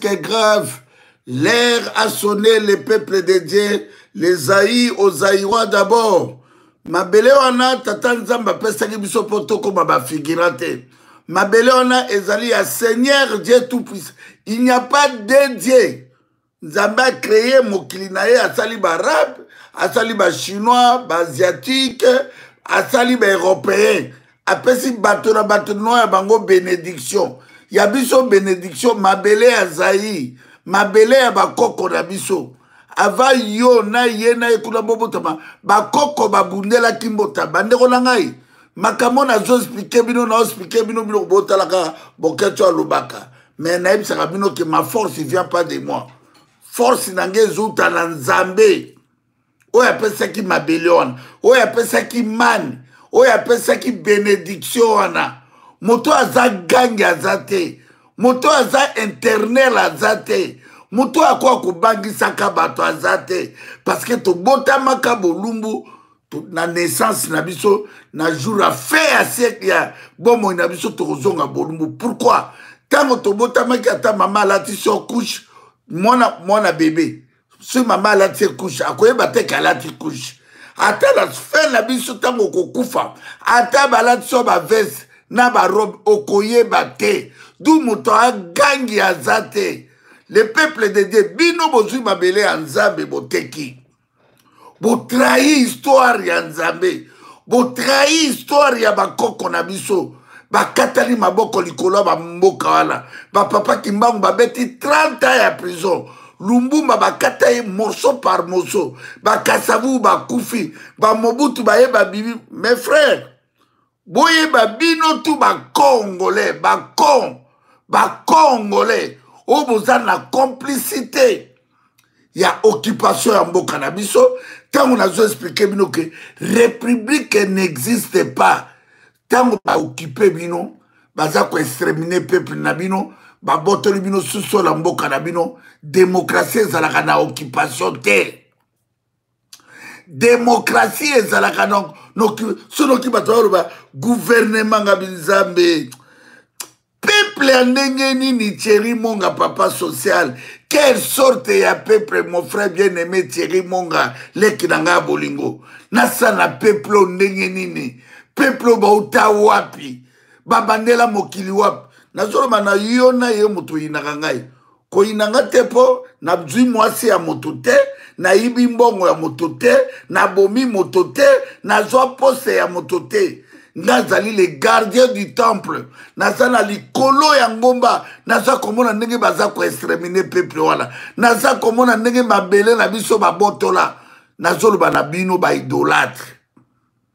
que grave l'air a sonné le peuple de dieu les aï aux aïrois d'abord mabele wana tata nzambe apesaki biso mpo tokoma bafigira te mabele wana ezali ya seigneur dieu tout puissant il n'y a pas de dieu nzambe acreye mokili na ye asali baarabe asali bachinois baasiatique asali baeuropéen apesi bato na bato no ya bango benediction ya biso benediction mabele ya zaire mabele ya bakoko na biso ava yo na ye na ye kuna bobotama bakoko babundelaki mbota bandeko na ngai makambo nazoexplike bino naoexplike bino bino botalaka boketo alobaka me nayebisaka bino ke ma force vient pas de moi force na ngai ezouta na nzambe oyo apesaki mabele wana oyo apesaki mani oyo apesaki benediktio wana moto aza gangi aza te moto aza internel aza te moto akoya kobangisaka bato aza te parceke tobotamaka bolumbu na naissance na biso na jour ya fin ya siècle ya bomoi na biso tokozonga bolumbu pourkui ntango tobotamaki ata mama alatisi yo couche mwana mwana bebe soki mama alati ekushe akoyeba te ke alati kushe ata na sphère na biso ntango okokufa ata balati so baveste na barobe okoyeba te du moto agangi aza te le peuple de dieu bino bozwi mabele ya nzambe boteki botrahi histoire ya nzambe botrahi histoire ya bakoko na biso bakatani maboko likolo ya bamboka wana bapapa kimbangu babeti 30 ans ya prison lumbumba bakata ye morceau par morceau bakasavu bakufi bamobutu baye babimi mes frères boyeba bino tu bacongolais bacon bacongolais oyo boza na complicité ya occupation ya mboka na biso ntango nazo explike bino ke république n'existe pas ntango baokipe bino baza koextremine peuple na bino babotoli bino susola mboka na bino demokrasi ezalaka na occupation te demokrasi ezalaka so noki bato bakoloba guvernema nga binzambe peple ya ndenge nini thierry monga papa social quelle sorte ya peple mon frère bien aimé thierry monga leki na ngai ya bolingo nasala peple oyo ndenge nini peple oyo bauta wapi babandela mokili wapi nazoloba na yo na ye moto oyinaka ngai koyina nga te mpo nazwi mwasi ya moto te nayibi mbongo ya moto te nabomi moto te nazwa poste ya moto te nga azali le gardien du temple naza na likolo ya ngomba naza komona ndenge baza koextremine peuple wana naza komona ndenge mabele na biso babotola nazoloba na bino baidolatre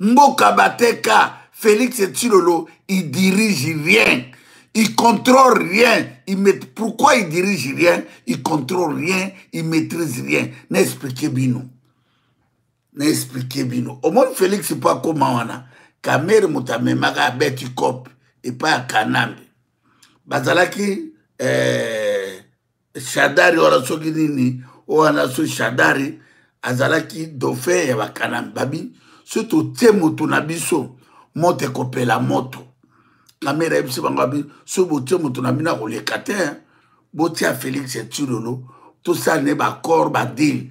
mboka bateka Félix Tsilolo, il dirige rien. Il contrôle rien. Il met... Pourquoi il dirige rien Il contrôle rien. Il maîtrise rien. N'expliquez bino. N'expliquez bino. Au moins, Félix, pas comment on a. Kamere mutamemaka abeti cop epai ya kanambe bazalaki eh, shadari wana soki nini oyo wana so shadari azalaki dauphin ya bakanami babi so totie moto na biso moto ekopela moto kamera yebisi bango abi so botie moto na bino akoleka te botia félix etirolo tosala ne bacor badile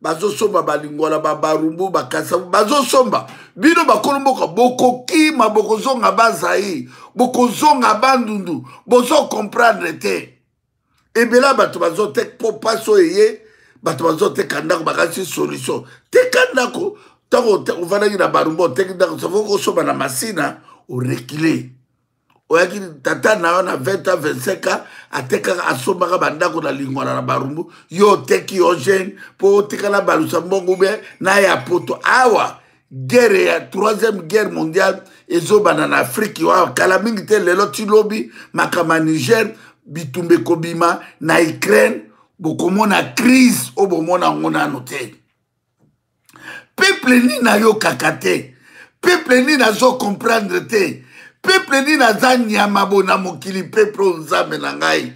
bazosomba balingwala babarumbu bakasa bazosomba bino bakolo mboka bokokima bokozonga bazai bokozonga bandundu bozo comprendre te ebela bato bazoteka mpo mpasi oyo eye bato bazoteka ndako bakasi solution teka ndako ntango ovandaki na barumbu oteki ndako savo kosomba na masina orekile oyaki tata na yo na 20 ans 25 ans atekaka asombaka bandako na lingwana na barumbu yo oteki yo jeune mpo otikala balusa mbongo be na ya poto awa guerre ya troisième guerre mondiale ezobanda na afrike awa kala mingi te lelo ti lobi makambo ya niger bitumba ekobima na ukraine bokomona crise oyo bomona yango nano te peuple nini ayokaka te peuple nini azo comprendre te peuple nini aza nyama bona mokili peuple oyo nzambe na ngai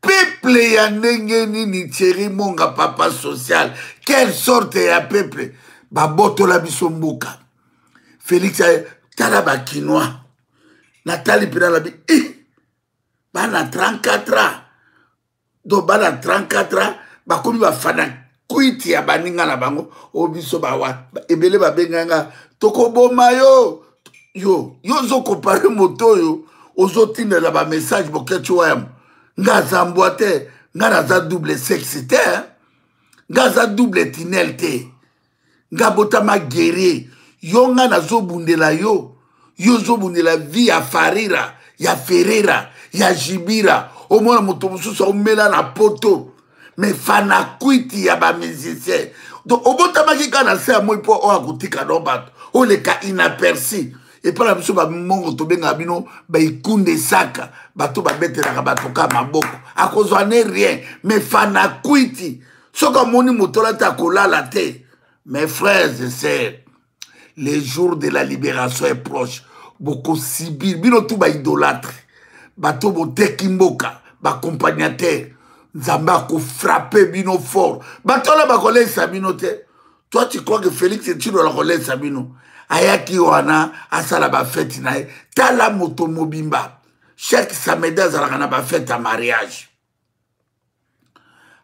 peuple ya ndenge nini thierry monga papa social quelle sorte ya peuple babotola biso mboka félix tala bakinois natali mpe nalabi i bana 34 ans donc bana 34 ans bakomi bafana kwiti ya baninga na bango oyo oh, biso bawa ebele babenga nga tokoboma yo yo yo ozokompare moto oyo ozotindela bamessage bokeci wayamo nga aza mbwa te nga naza double sexe te nga aza double tinel te nga botama guerrier yo nga nazobundela yo yo ozobundela vie ya farira ya ferera ya jibira omona moto mosusu aumela na poto me fanakwiti ya bamusicien donc obotamaki kaka na se ya moi mpo oyo akotika no bato oleka inaperci epai na biso bamongo tobengaka bino baikunde saka bato babetelaka bato ka maboko akozwa ne rien me fanakwiti soki amoni motola te akolala te mes frères et sœurs le jour de la libération est proche bokosibir bino tu baidolatre bato boteki mboka bacompagnatere nzambe akofrape bino fort bato wana bakoleisa bino te toi tu crois que félix etilola koleisa bino ayaki wana asala bafeti na ye tala moto mobimba chaque samedi azalaka na bafete ya mariage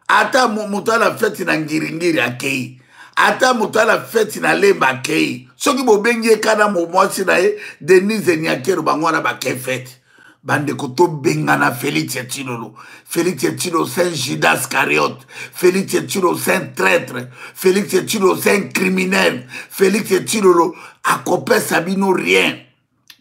ata moto ana feti na ngiringiri akei ata moto ana feti na lemba akei soki bobengi ye kana mwasi na ye denise niakero bango wana bakei feti bandeko tobengana félix etilolo félix etilo saint judas cariote félix etilo saint traître félix etilo saint criminel félix etilolo akopesa bino rien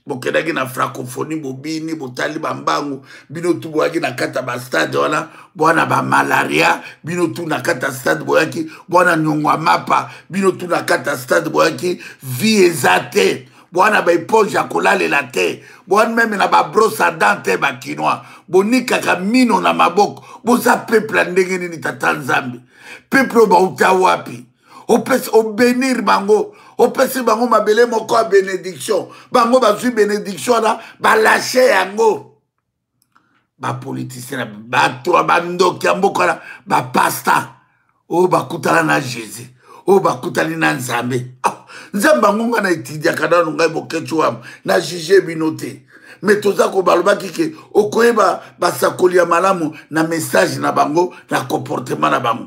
bokendaki na francophonie bobini botali bambangu bino tu boyaki na kati ya bastade wana bwana bamalaria bino tu na kati ya stade boyaki bwana niongo ya mapa bino tu na kati ya stade boyaki vie eza te bwana baepoge ya kolalela te bwana meme na babrose a dent te bakinois bonikaka mino na maboko boza peuple ya ndenge nini tata nzambe peuple oyo bauta wapi opesi obenir bango opesi bango mabele moko ya benediction bango bazwi benediction wana balashe yango bapolitisien bato ya bandoki ya mboka wana bapasta oyo oh, bakutana na jésus oyo oh, bakutani na nzambe ah, nzambe yango ngai na etidiaka nano ngai bokeci wama na juge bino te me toza kobalobaki ke okoyeba basakoli ya malamu na message na bango na comportement na bango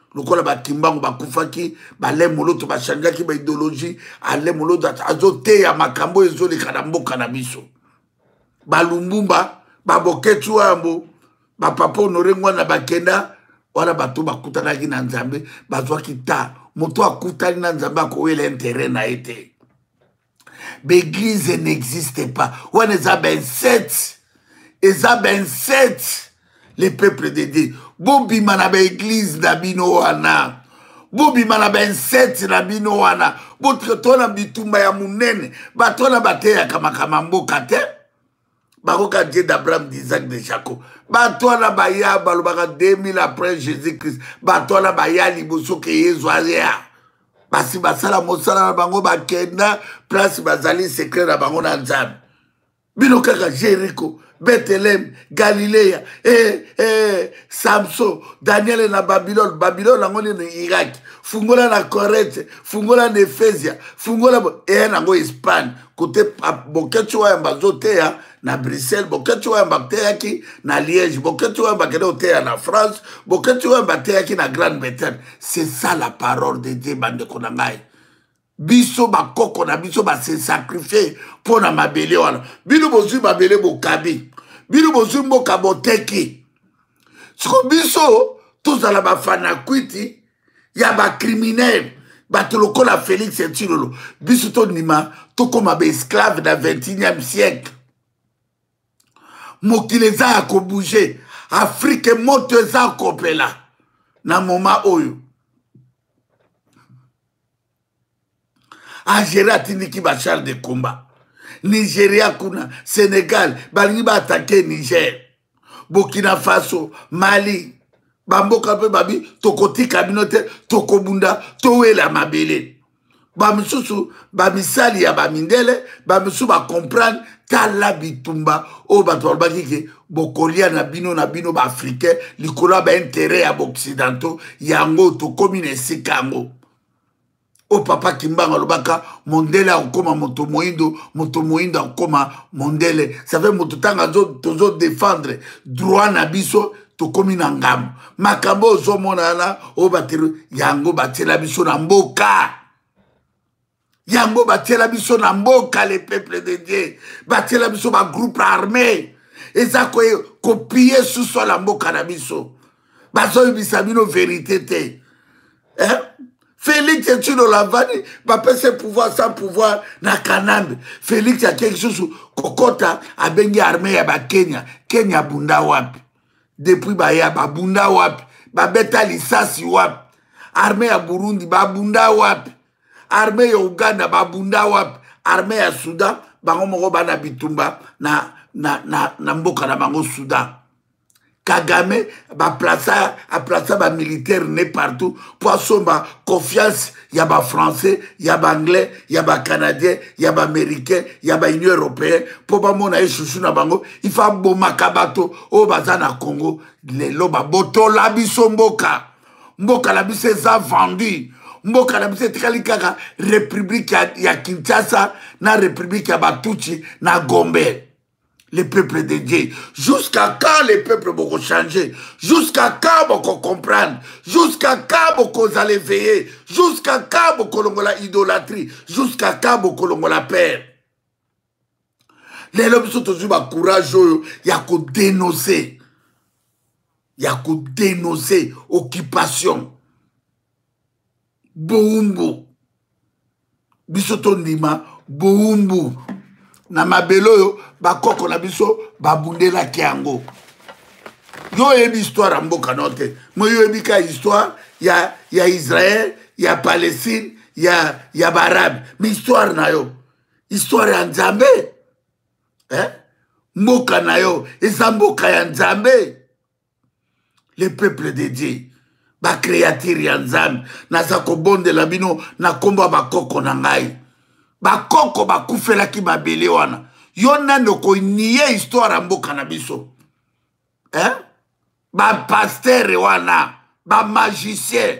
lokola bakimbango bakufaki bale moloto bachangeaki baideologie ale moloto azoteya makambo oyo ezoleka na mboka na biso balumbumba baboketi wayambo bapapa honore ngwana bakenda wana bato bakutanaki na nzambe bazwaki ta moto akutani na nzambe akowela intere na ye te baeglise n'existe pas wana eza bainsete eza bainsete le peuple de dieu bobima na baeglise na bino wana bobima na bainsete na bino wana botola bitumba ya monene bato wana bateyaka makama mboka te bakoka dieu d'abraham d'isaac de jacob bato wana baya balobaka 2000 après jésus christ bato wana baya liboso ke yezu aya basi basala mosala na bango bakenda place bazali sekret na bango na nzambe bino kaka jeriko betheleme galileya e, eh, e, eh, samson daniele na babilone babilone yango nini iraki fungola na corete fungola na efesia fungola eye eh, nango espagne kote boketsi oyo ayamba azoteya na bruxelles boketsi oyo ayamba ateyaki na liège boketsi oyo ayamba akende koteya na france boketsi oyo ayamba ateyaki na grande bretagne c'est ça la parole de dieu bandeko na ngai biso bakoko na biso base sacrifie mpo na mabele wana bino bozwi mabele bokabi bino bozwi mboka boteki siko biso tozala bafanakwiti ya bacriminel bato lokola félix etilolo biso tondima tokóma baesclave na 21e siècle mokili eza ya kobouge afrike moto eza kopela na moma oyo agere atindiki bachar de combat nigeria kuna sénégal balingi baatake niger burkina faso mali bamboka mpe babi tokotika bino te tokobunda towela mabele bamosusu bamisali ya bamindele bamosusu bacomprendre tala bitumba oyo bato balobaki ke bokolia na bino na bino baafricain likolo ya baintere ya baoccidentaux yango tokómi na esika yango oyo papa kimbanga alobaka mondele akokoma moto moindo moto moindo akokoma mondele save moto ntango tozodefendre droit na biso tokomi na ngambo makambo oyo ozomona wana oyo batero yango batiela biso na mboka yango batiela biso na mboka le peuple de dieu batiela biso bagroupe armé eza kopie susu ala mboka na biso bazoyebisa bino verité te eh? félix etino lavani bapesa pouvoir sans pouvoir na kanambe félix ake lisusu kokɔta abengi armé ya bakenya kenya abunda wapi depuis baya babunda wapi babeta lisasi wapi armé ya burundi babunda wapi arme ya uganda babunda wapi arme ya sudan bango moko bana bitumba na, na, na, na mboka na bango sudan kagame baplaça aplaça bamilitaire ne partout mpo asomba confiance ya bafrançais ya baanglais ya bacanadien ya baaméricain ya baunion européenne mpo bamona ye susu na bango ifo abomaka bato oyo baza na congo lelo babotola biso mboka mboka na biso eza vendu mboka na biso etikali kaka république ya, ya kinshasa na république ya batuchi na gombe le peuple de dieu jusqu'à quand le peuple bokochanger jusqu'à quand bokocomprendre jusqu'à quand bokozala éveillé jusqu'à quand bokolongola idolâtrie jusqu'à quand bokolongola père lelo biso tozwi bacourage oyo ya kodenonse ya kodenonse occupation boumbu biso tondima boumbu na mabele oyo bakoko na biso babundelaki yango yo oyebi histoire ya mboka no te mo yo oyebi ka histoire ya, ya israel ya palestine ya, ya baarabe mi histoire na yo histoire ya nzambe eh? mboka na yo eza mboka ya nzambe le peuple de dieu bacreature ya nzambe naza kobondela bino na nkombo ya bakoko na ngai bakoko bakufelaki mabele wana yo nani okonie histoire ya mboka na biso eh? bapastere wana bamagicien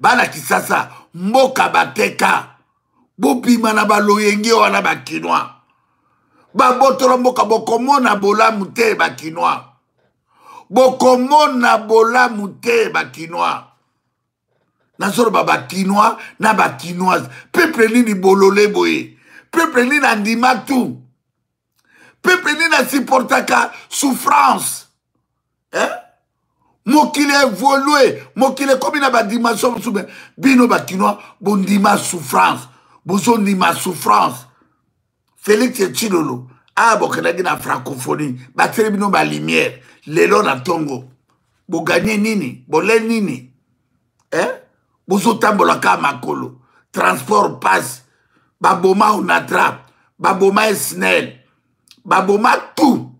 bana kisasa mboka bateka bobima na baloyenge wana bakinois babotola mboka bokomona bolamu te bakinois bokomona bolamu te bakinois nazoloba bakinois na bakinoise peuple nini bolole boye peuple nini andima tout peuple nini asupportaka souffrance eh? mokili evolue mokili ekomi na badimension mosusu me bino bakinois bondima souffrance bozondima souffrance félix ecilolo aya bokendaki na francophonie batyeli bino balumière lelo na ntongo boganye nini bole nini eh? bozotambolaka makolo transport passe baboma onatra baboma esnel baboma tout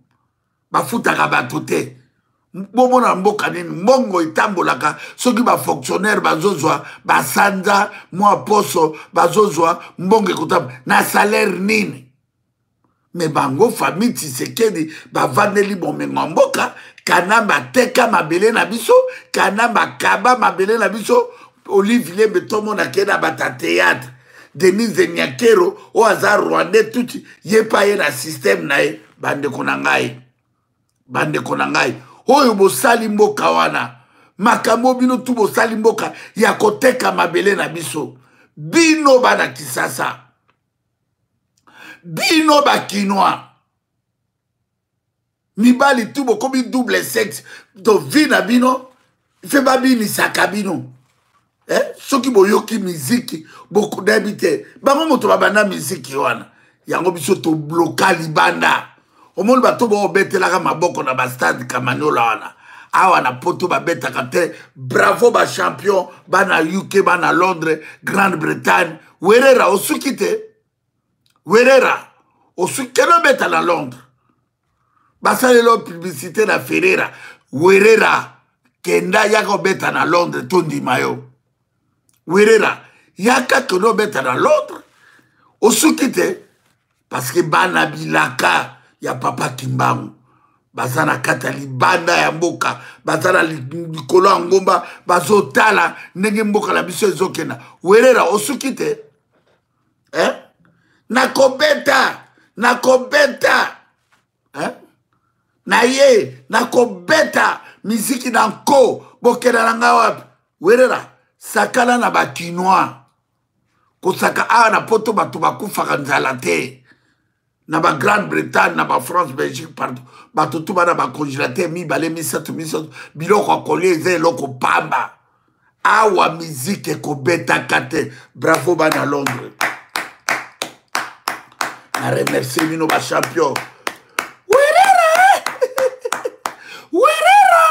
bafutaka bato te bomona mboka nini mbongo etambolaka soki bafonctionnaire bazozwa basanza mwa poso bazozwa mbongo ekotamba na salaire nini me bango famille tshisekedi bavandeli bomengo ya mboka kanambe ateka mabele na biso kanambe akaba mabele na biso olive lembe tomona ke na bata théâtre denise nyakero oyo aza rwandais tuti ye pa ye na systeme na ye bandeko na ngai bandeko na ngai oyo bosali mboka wana makambo bino tu bosali mboka ya koteka mabele na biso bino bana kisasa bino bakinois mibali tu bokomi double sexe to vi na bino mpe babinisaka bino eh? soki boyoki miziki bokudayebi te bango moto babanda miziki wana yango biso tobloka libanda omoni bato baobetelaka maboko na bastade kamaniola wana awa na poto babetaka te bravo bachampion bana uk bana londres grande bretagne werera osuki te werera osuki kende obeta na londres basalela publicité na ferrera werera kenda yaka obeta na londres tondima yo werera yaka kende obeta na londre osuki te parce que bana bilaka ya papa kimbangu baza na kati ya libanda ya mboka baza na likolo ya ngomba bazotala ndenge mboka na biso ezokenda werera osuki te eh? nakobeta nakobeta eh? na ye nakobeta miziki na nko bokenda na ngai wapi werera sakana na bakinois kosaka awa na poto bato bakufaka nzala te na ba grande bretagne na ba france belgique partout bato tu bana bacongelateur mibale misato misato biloko ya kolia eza eloko pamba awa miziki ekobetaka te bravo bana londres na remercie bino bachampion werera werera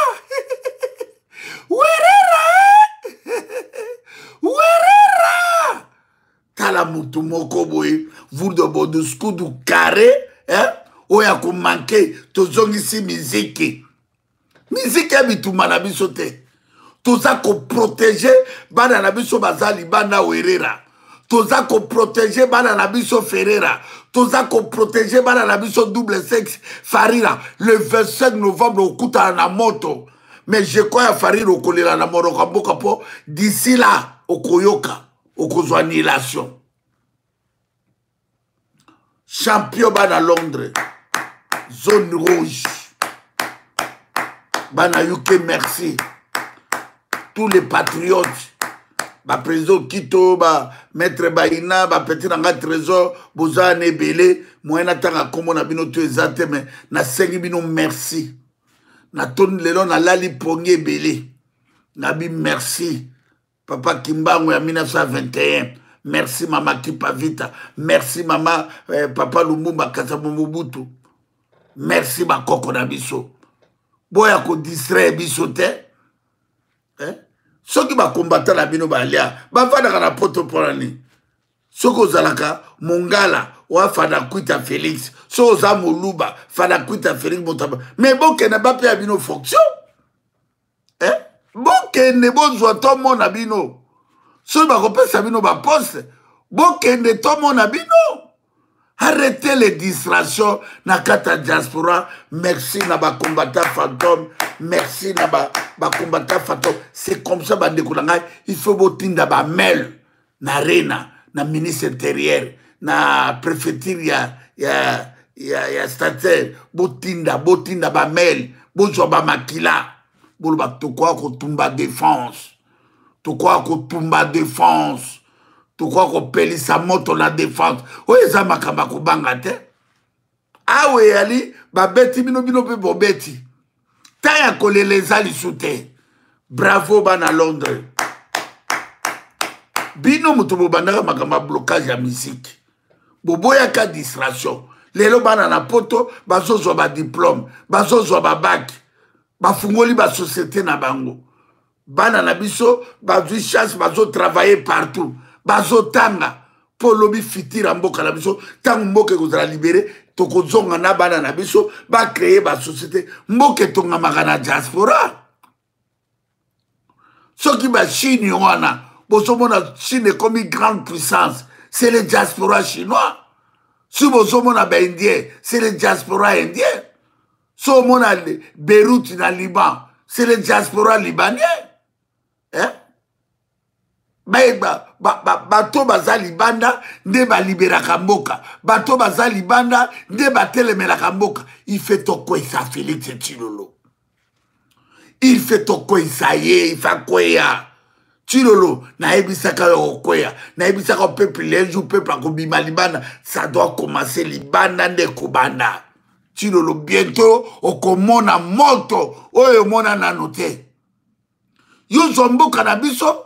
werera werera tala motu moko boye vudo boduskudu carre eh? oyo akomanke tozongisi miziki miziki ya bitumba na biso te toza koprotege bana na biso baza libanda werera toza koprotege bana na biso ferera toza koprotege bana na biso double sexe farira le 25 novembre okutana na moto mais je crois ya farira okolela na monoko ya mboka mpo d'ici la okoyoka okozwa annulation champion bana londres zone rouge bana uk merci tous les patriotes baprésident okito bamaître baina bapeti na ngai trésor boza na ebele moyen natanga nkombo na bino to eza te me nasengi bino merci natoni lelo nalali pongi ebele nabi merci papa kimbangu ya 1921 merci mama kipavita merci mama eh, papa lumbumba kasabo mobutu merci bakoko na biso boya kodistraire biso te eh? soki bakombata na bino balia bafandaka na poto mpona nini soki ozalaka mongala oa fanakwita félix soki oza moluba fanakwita félix motaba mai bokenda bapeya bino fonction eh? bokende bozwa tomona bino soki bakopesa bino baposte bokende tomona bino arrete les distraction na kati ya diaspora merci na bacombatant fantome merci na bacombatant ba fantome c'est comme ça bandeko na ngai il faut botinda bamail na rena na ministre interieur na prefecture ya, ya, ya, ya stater botinda botinda bamail bozwa bamakila boloba tokoya kotumba defense tokoya kotumba defense tokoya kopelisa moto na defense oyo eza makambo ya kobanga te awa eyali babeti bino bino mpe bobeti ta ya kolela eza lisu te bravo bana londres bino moto bobandaka makambo ya blocage ya miziki boboyaka distraction lelo bana na poto bazozwa badiplome bazozwa babaki bafungoli basosiete na bango bana na biso bazwi chance bazotravaille partout bazotanga mpo lobi fitire ya mboka na biso ntango mboka ekozala libere tokozonga na bana na biso bacreye basociété mboka etongamaka na diaspora soki bachine wana bozomona chine ekomi grande puissance c'est le diaspora chinois si bozomona baindien c'est le diaspora indien so omona beyrouth na liban c'est le diaspora libanais hein? bayeba bato baza libanda nde baliberaka mboka bato baza libanda nde batelemelaka mboka ife tokwesa felix tilolo il fait tokweyisa ye ifa kweya cilolo nayebisaka yo okweya nayebisaka yo pepe leju pepe akobima libanda ça doit commencer libanda nde ekobanda cilolo bientôt okomona moto oyo omona nano te yo zwa mboka na biso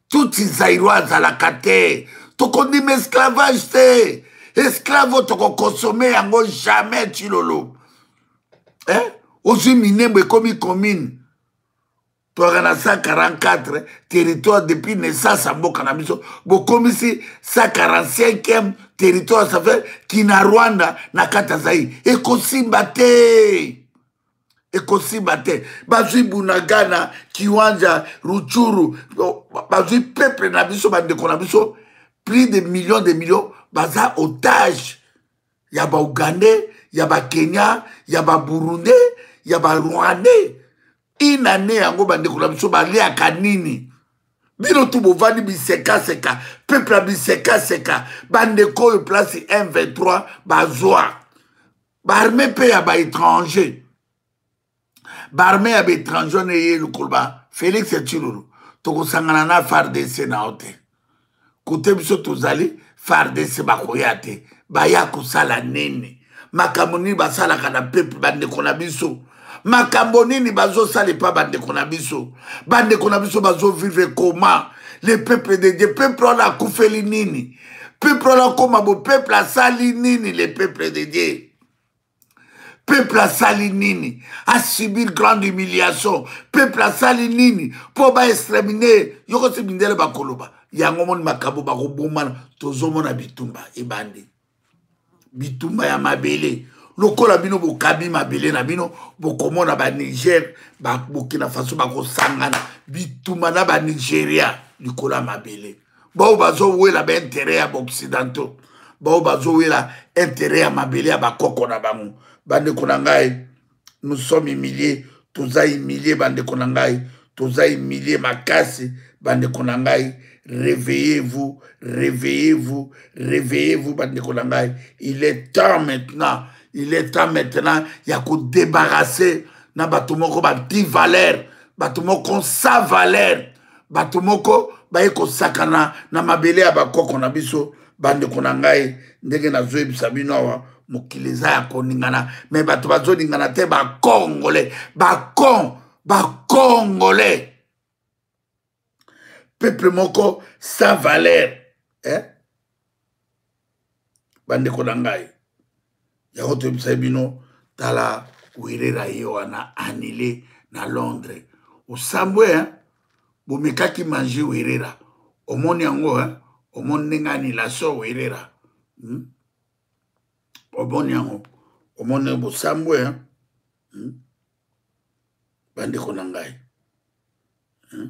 tutsi zairoi azalaka te tokondima esclavage te esclave oyo tokokonsome yango jamais cilolo eh? ozwi minembo ekomi commune toyaka na 144 territoire depuis naissance ya mboka na biso bokomisi 145e territoire ça fait kina rwanda na kati ya zaire ekosimba te ekosimba te bazwi bunagana kiwanja ruchuru bazwi peuple na biso bandeko na biso plus de millions de millions baza otage ya baougandais ya bakenya ya baburundais ya barwandais une année yango bandeko na biso baliaka nini bino tu bovandi bisekaseka peuple ya bisekaseka bandeko oyo place m23 bazwa baarme mpe ya baétranger baarme ya baétranger wana eye lokolo ba félix ya cilolo tokosangana na fardc na yo te kote biso tozali fardc bakoya te baya kosala nini makambo nini basalaka na pepe bandeko na biso makambo nini bazosala epa bandeko na biso bandeko na biso bazovivre koma le peuple de dieu peuple wana akufeli nini peuple wana akoma bo peuple asali nini le peuple de dieu peuple asali nini asubir grande humiliation peuple asali nini mpo baextramine yoko si mindele bakoloba yango moni makambo bakobomana tozomona bitumba ebandi bitumba ya mabele lokola bino bokabi mabele na bino bokomona baniger burkina faso bakosangana bitumba na banigeria likolo ya mabele baoyo bazowela baintere ya baoccidentaux baoyo bazowela intere ya mabele ya bakoko na bango bandeko na ngai nous sommes humiliés toza humilié bandeko na ngai toza humilié makasi bandeko na ngai réveillez-vous réveillez-vous réveillez-vous bandeko na ngai il est temps maintenant il est temps maintenant ya kodébarrasse na bato moko banti valeur bato moko sa valeur bato moko baye kosakana na mabele ya bakoko na biso bandeko na ngai ndenge nazoyebisa bino awa mokili eza ya koningana me bato bazoningana te bakongole bakon bakongole peuple moko sans valeur eh? bandeko na ngai yango toyebisai bino tala werera ye wana anile na londres osambwe hein? bomekaki mange werera omoni yango hein? omoni ndenge anilation werera hmm? omoni yango omoni bosambwe hein? hmm? bandeko na ngai hmm?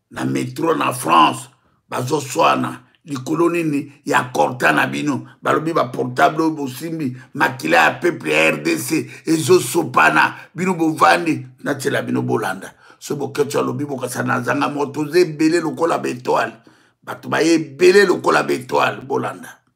na metro na france bazoswana likolo nini ya corta na bino balobi baportable oyo bosimbi makila ya peuple ya rdc ezosopana bino bovandi natyela bino bolanda so boketso alobi bokasa nazanga moto oza ebele lokola betoile bato baye ebele lokola betoile bolanda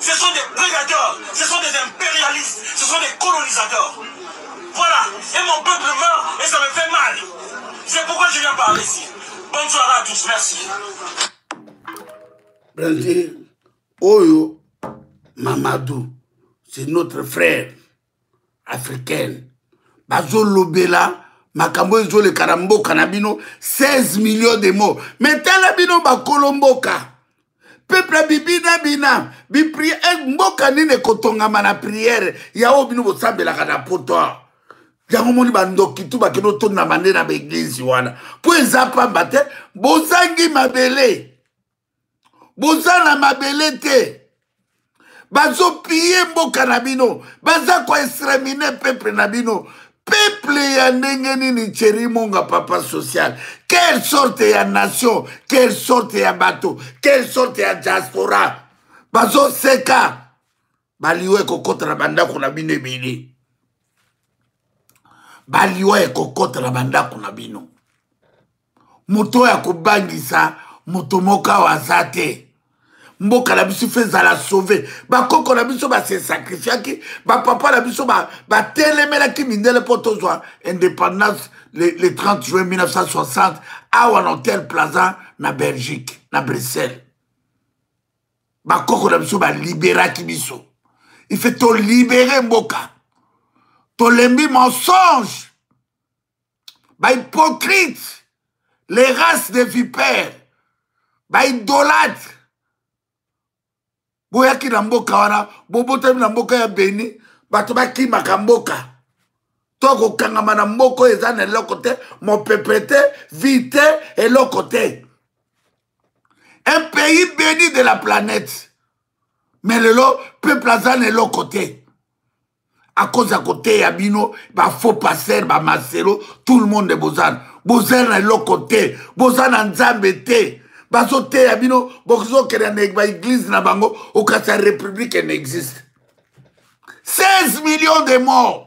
Ce sont des prédateurs, ce sont des impérialistes, ce sont des colonisateurs. Voilà, et mon peuple meurt et ça me fait mal. C'est pourquoi je viens parler ici. Bonne soirée à tous, merci. Brandy, Oyo, Mamadou. c'est notre frère africaine bazolobela makambo oyo ezoleka na mboka na bino 16 million de mo me tala bino bakolo mboka peuple abibina bina biprie eh, mboka nini ekotongama na priere ya oyo bino bosambelaka na poto yango moni bandoki tu bakende otondama nde na baeglize wana mpo eza pamba te bozangi mabele boza na mabele te bazopiye mboka na bino baza koextremine peuple na bino peuple ya ndenge nini cheri monga papa social quelle sorte ya nation quelle sorte ya bato quelle sorte ya diaspora bazoseka baliwa ekokota na bandako na bino ebele baliwa ekokota na bandako na bino moto oyo akobangisa moto moko awa aza te mboka na biso fe ezala sauve bakoko na biso basesacrifiaki bapapa na biso batelemelaki mindele mpo tozwa indépendance le, le 30 juin 1960 awa na hotel plaza na belgique na bruxelles bakoko na biso baliberaki biso ife tolibere mboka tolembi mensonge bahypocrite les races de vipère baidolatre boyaki na mboka wana bobotami na mboka ya beni bato bakimaka mboka to kokangama na mboka oyo eza na eloko te mopepe te vi te eloko te un pays béni de la planète mais lelo peuple aza na eloko te akoza koteya bino bafaux passer bamaselo tout le monde bozana boza na eloko te boza na nzambe te bazoteya bino bozokenda na baeglize na bango okasi ya république en existe 16 millions de morts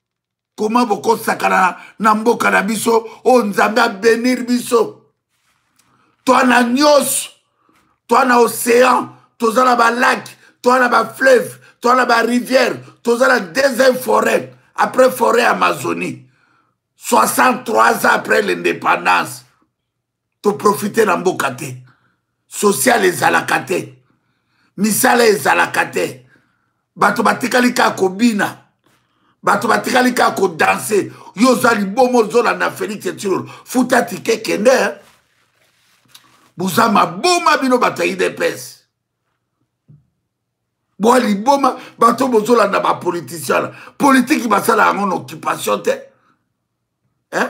koma bokosakana na mboka na biso oyo nzambe abenir biso toa na nyonso toa na océan toza na balake toa na bafleuve toa na barivière toza na deuxième forêt après forêt amazonie 63 ans après l'indépendance toprofite na mboka te sosiale ezalaka te misala ezalaka te bato batikali kaka kobina bato batikali kaka kodanse yo oza libomo ozolanda félix etilolo futa tike kende eh. boza maboma bino bato ya idps boa liboma bato bozolanda bapoliticien wana politiki basala yango na occupation te eh?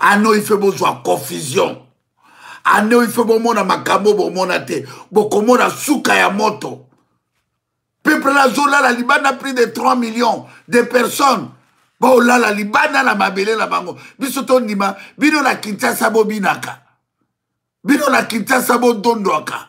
ano ah ife bozwa confusion ano ah ife bomona makambo bomona te bokomona suka ya moto peuple nazolala libanda plus de 3 millions de personnes baolala libanda na mabele na bango biso tondima bino na kinshasa bobinaka bino na kinshasa bodondwaka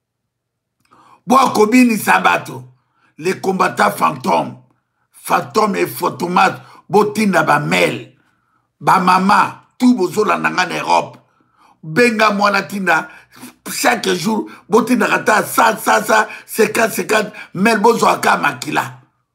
bwa kobinisa bato le combattant fantôme fantôme et photomate botinda bamail bamama tu bozolanda ngai na europe benga mwana tinda chaque jour botindaka ta sa sa sa 50 50 mail bozwaka makila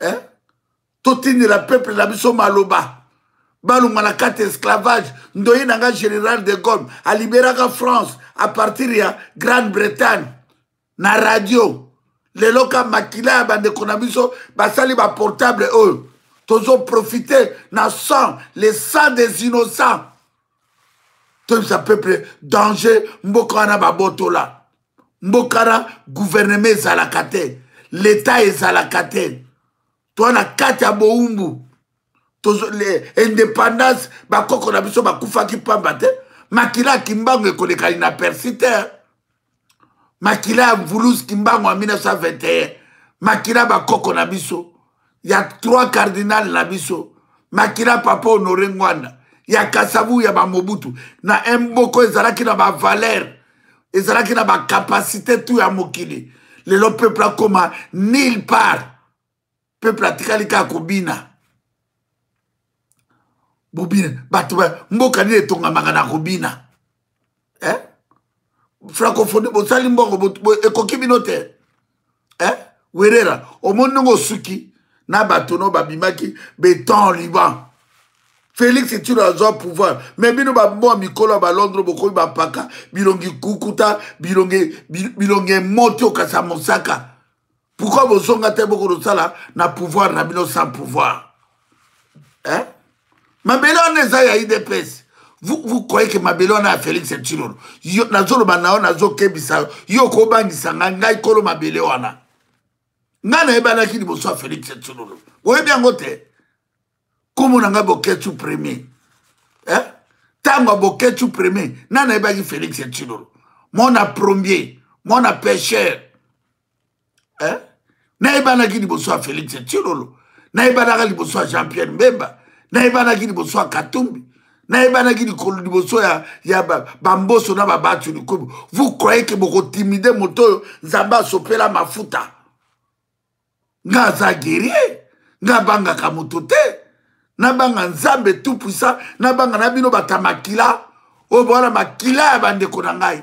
eh? totindela peuple na biso maloba balunga na kati esclavage ndoyi na nga général de gaulle aliberaka france à partir ya grande bretagne na radio lelo ka makila ya bandeko na biso basali baportable oyo tozoprofite na sang le sang des innocents toyebisa peuple danger mboka wana babotola mbokara guvernema ezalaka te leta ezalaka te toa na kati ya bowumbu independance bakoko na biso bakufaki mpamba te makila ya kimbangu ekolekani na persi te makila ya mvuluzi kimbangu ya 1921 makila bakoko na biso ya trois cardinal na biso makila papa honore ngwanda ya kasavu ya bamobutu na mboko ezalaki na bavalere ezalaki na bacapacité tu ya mokili lelo peuple akoma nil part peuple atikali kaka kobina bobina bato mboka nini etongamaka na kobina eh? francophonie bosali mbongo ekoki bino te eh? werera omoni ndenge osuki na bato no babimaki beton liban félix etino azwa pouvoir me bino bamboa mikolo ya balondre bokomi bampaka bilongi kukuta bilongi emoto kasi ya mosaka pourkoi bozonga te bokolosala na pouvoir na bino sans pouvoir eh? mabele wana eza ya idps vous, vous croyez que mabele wana ya félix chilolo nazoloba na yo nazokebisa yo yo okobangisa ngai ngai kolo mabele wana ngai nayebanaki liboso ya félix chilolo oyebi yango te nkombo na ngai boketsu premier eh? ntango ya boketsu premier nani ayebaki félix chilolo mwana premier mwana pêcheur eh? nayebanaki liboso ya félix tshilolo nayebanaka liboso ya jean pierre mbemba nayebanaki liboso ya katumbi nayebanaki likolo liboso ya, ya bamboso na babatu likobo vous croyez ke bokotimide moto oyo nzambe asopela mafuta nga aza guerrier nga abangaka moto te nabanga nzambe tout puissant nabanga na bino bata makila oyo bawana makila ya bandeko na ngai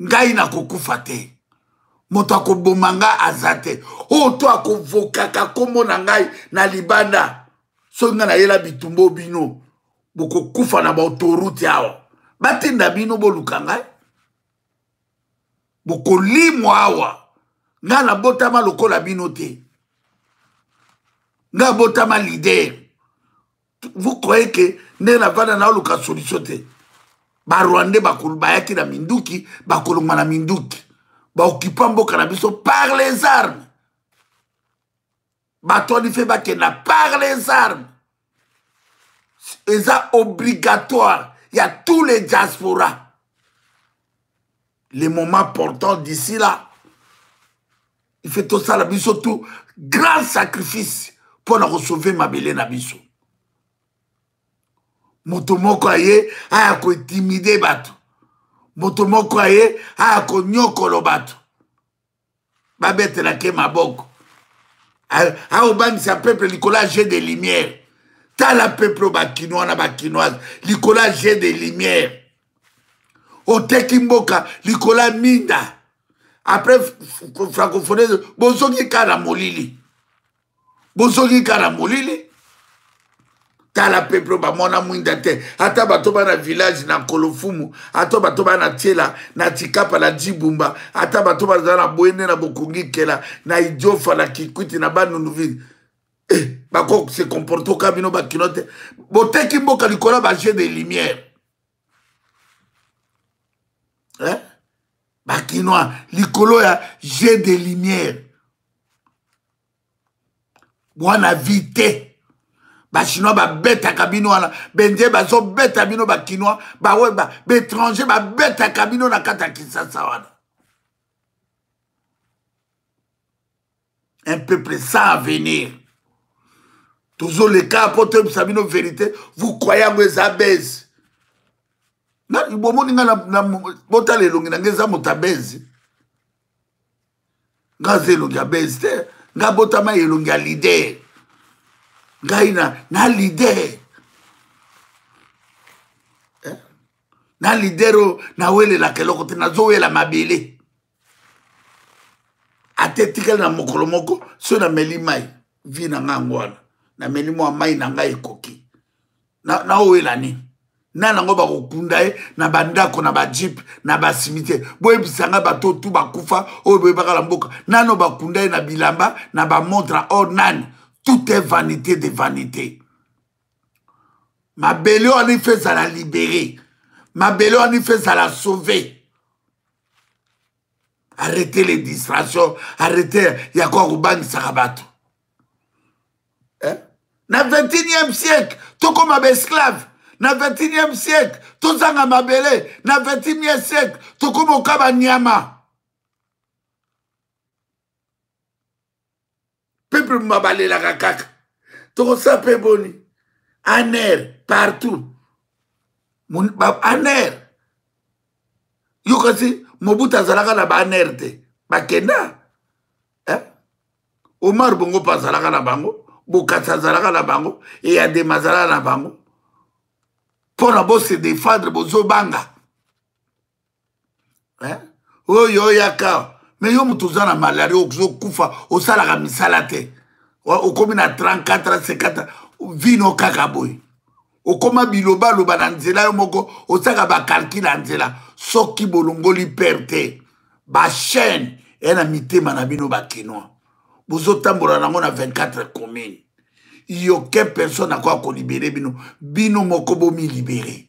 ngai nakokufa te moto akoboma ngai aza te oyo oh, to akovokaka nkombo na ngai na libanda soki ngai nayela bitumba o bino bokokufa na baautorute awa batinda bino boluka ngai bokolimwa awa ngai nabotama lokola bino te ngai abotama lider vous croyez que ndenge navanda naoluka solution te barwandais bakolo bayaki na minduki bakolongwa na minduki baokipa mboka na biso par les armes bato wani mpe bakenda par les armes eza obligatoire ya tous les diaspora le moment portant d'ici là il fait tosala biso tout grand sacrifice mpo na kosauve mabele na biso moto moko aye aya kointimide bato moto moko aye aya konyokolo bato babetelake maboko aobangisa peuple likolo ya jeu de lumière tala peuple oyo bakinois na bakinoise likolo ya jeu de lumière oteki mboka likolo ya minda après francophonie bozoki kaka na molili bozoki kaka na molili tala peuple oyo bamona mwinda te ata bato bana village na kolofumu ata bato bana tiela na tikapa na dibumba ata bato baza na bwende na bokongi kela na idiofa na kikwiti na banunuvile eh, bako se comporte oka bino bakino te boteki mboka likolo ya bajeu de lumière eh? bakinois likolo ya jeu de lumière bwana vi te bachinois babetaka bino wana bendie bazobeta bino bakinois bawe baétranger babetaka bino na kati ya kinsasa wana un peuple sans avenir tozoleka mpo toyebisa bino verité vous croye yango eza base bomoni nga botala elongi na nga eza moto ya base nga aza elongi ya base te nga botama elongi ya lider ngai na na lider eh? na lider oyo nawelelaka eloko te nazowela mabele ata etikali na mokolo moko soki nameli mai vi na ngai yango wana nameli mwa mai na ngai ekoki naowela nini nani yango bakokunda ye na bandako na bajipe na basimitiere boyebisa ngai bato otu bakufa oyo boyebaka na mboka nano bakunda ye na bilamba na bamontre or nani tout est vanité de vanité mabele wana ife ezala libere mabele wana ife ezala sauve arrete les distraction arrete ya koya kobangisaka bato eh? na 21e siècle tokoma baesclave na 21e siècle tozanga mabele na 21e siècle tokomoka banyama peuple muma balelaka kaka tokosala mpe boni aner partout aner yo kasi mobutu azalaka na baaner te bakenda eh? omar bongo mpe azalaka na bango bokasi azalaka na bango eyadema azalaka na bango mpo na bose defendre bozobanga eh? oyo oyaka me yo moto oza na malaria ozokufa osalaka misala te okomi na 34 50 vino kaka boye okoma bilobaloba na nzela yo moko osaka bakalkile ya nzela soki bolongoli pere te bachaine eya na mitema na bino bakinois bozotambola nango na 24 commune yoke personne akoya kolibere bino bino moko bomilibere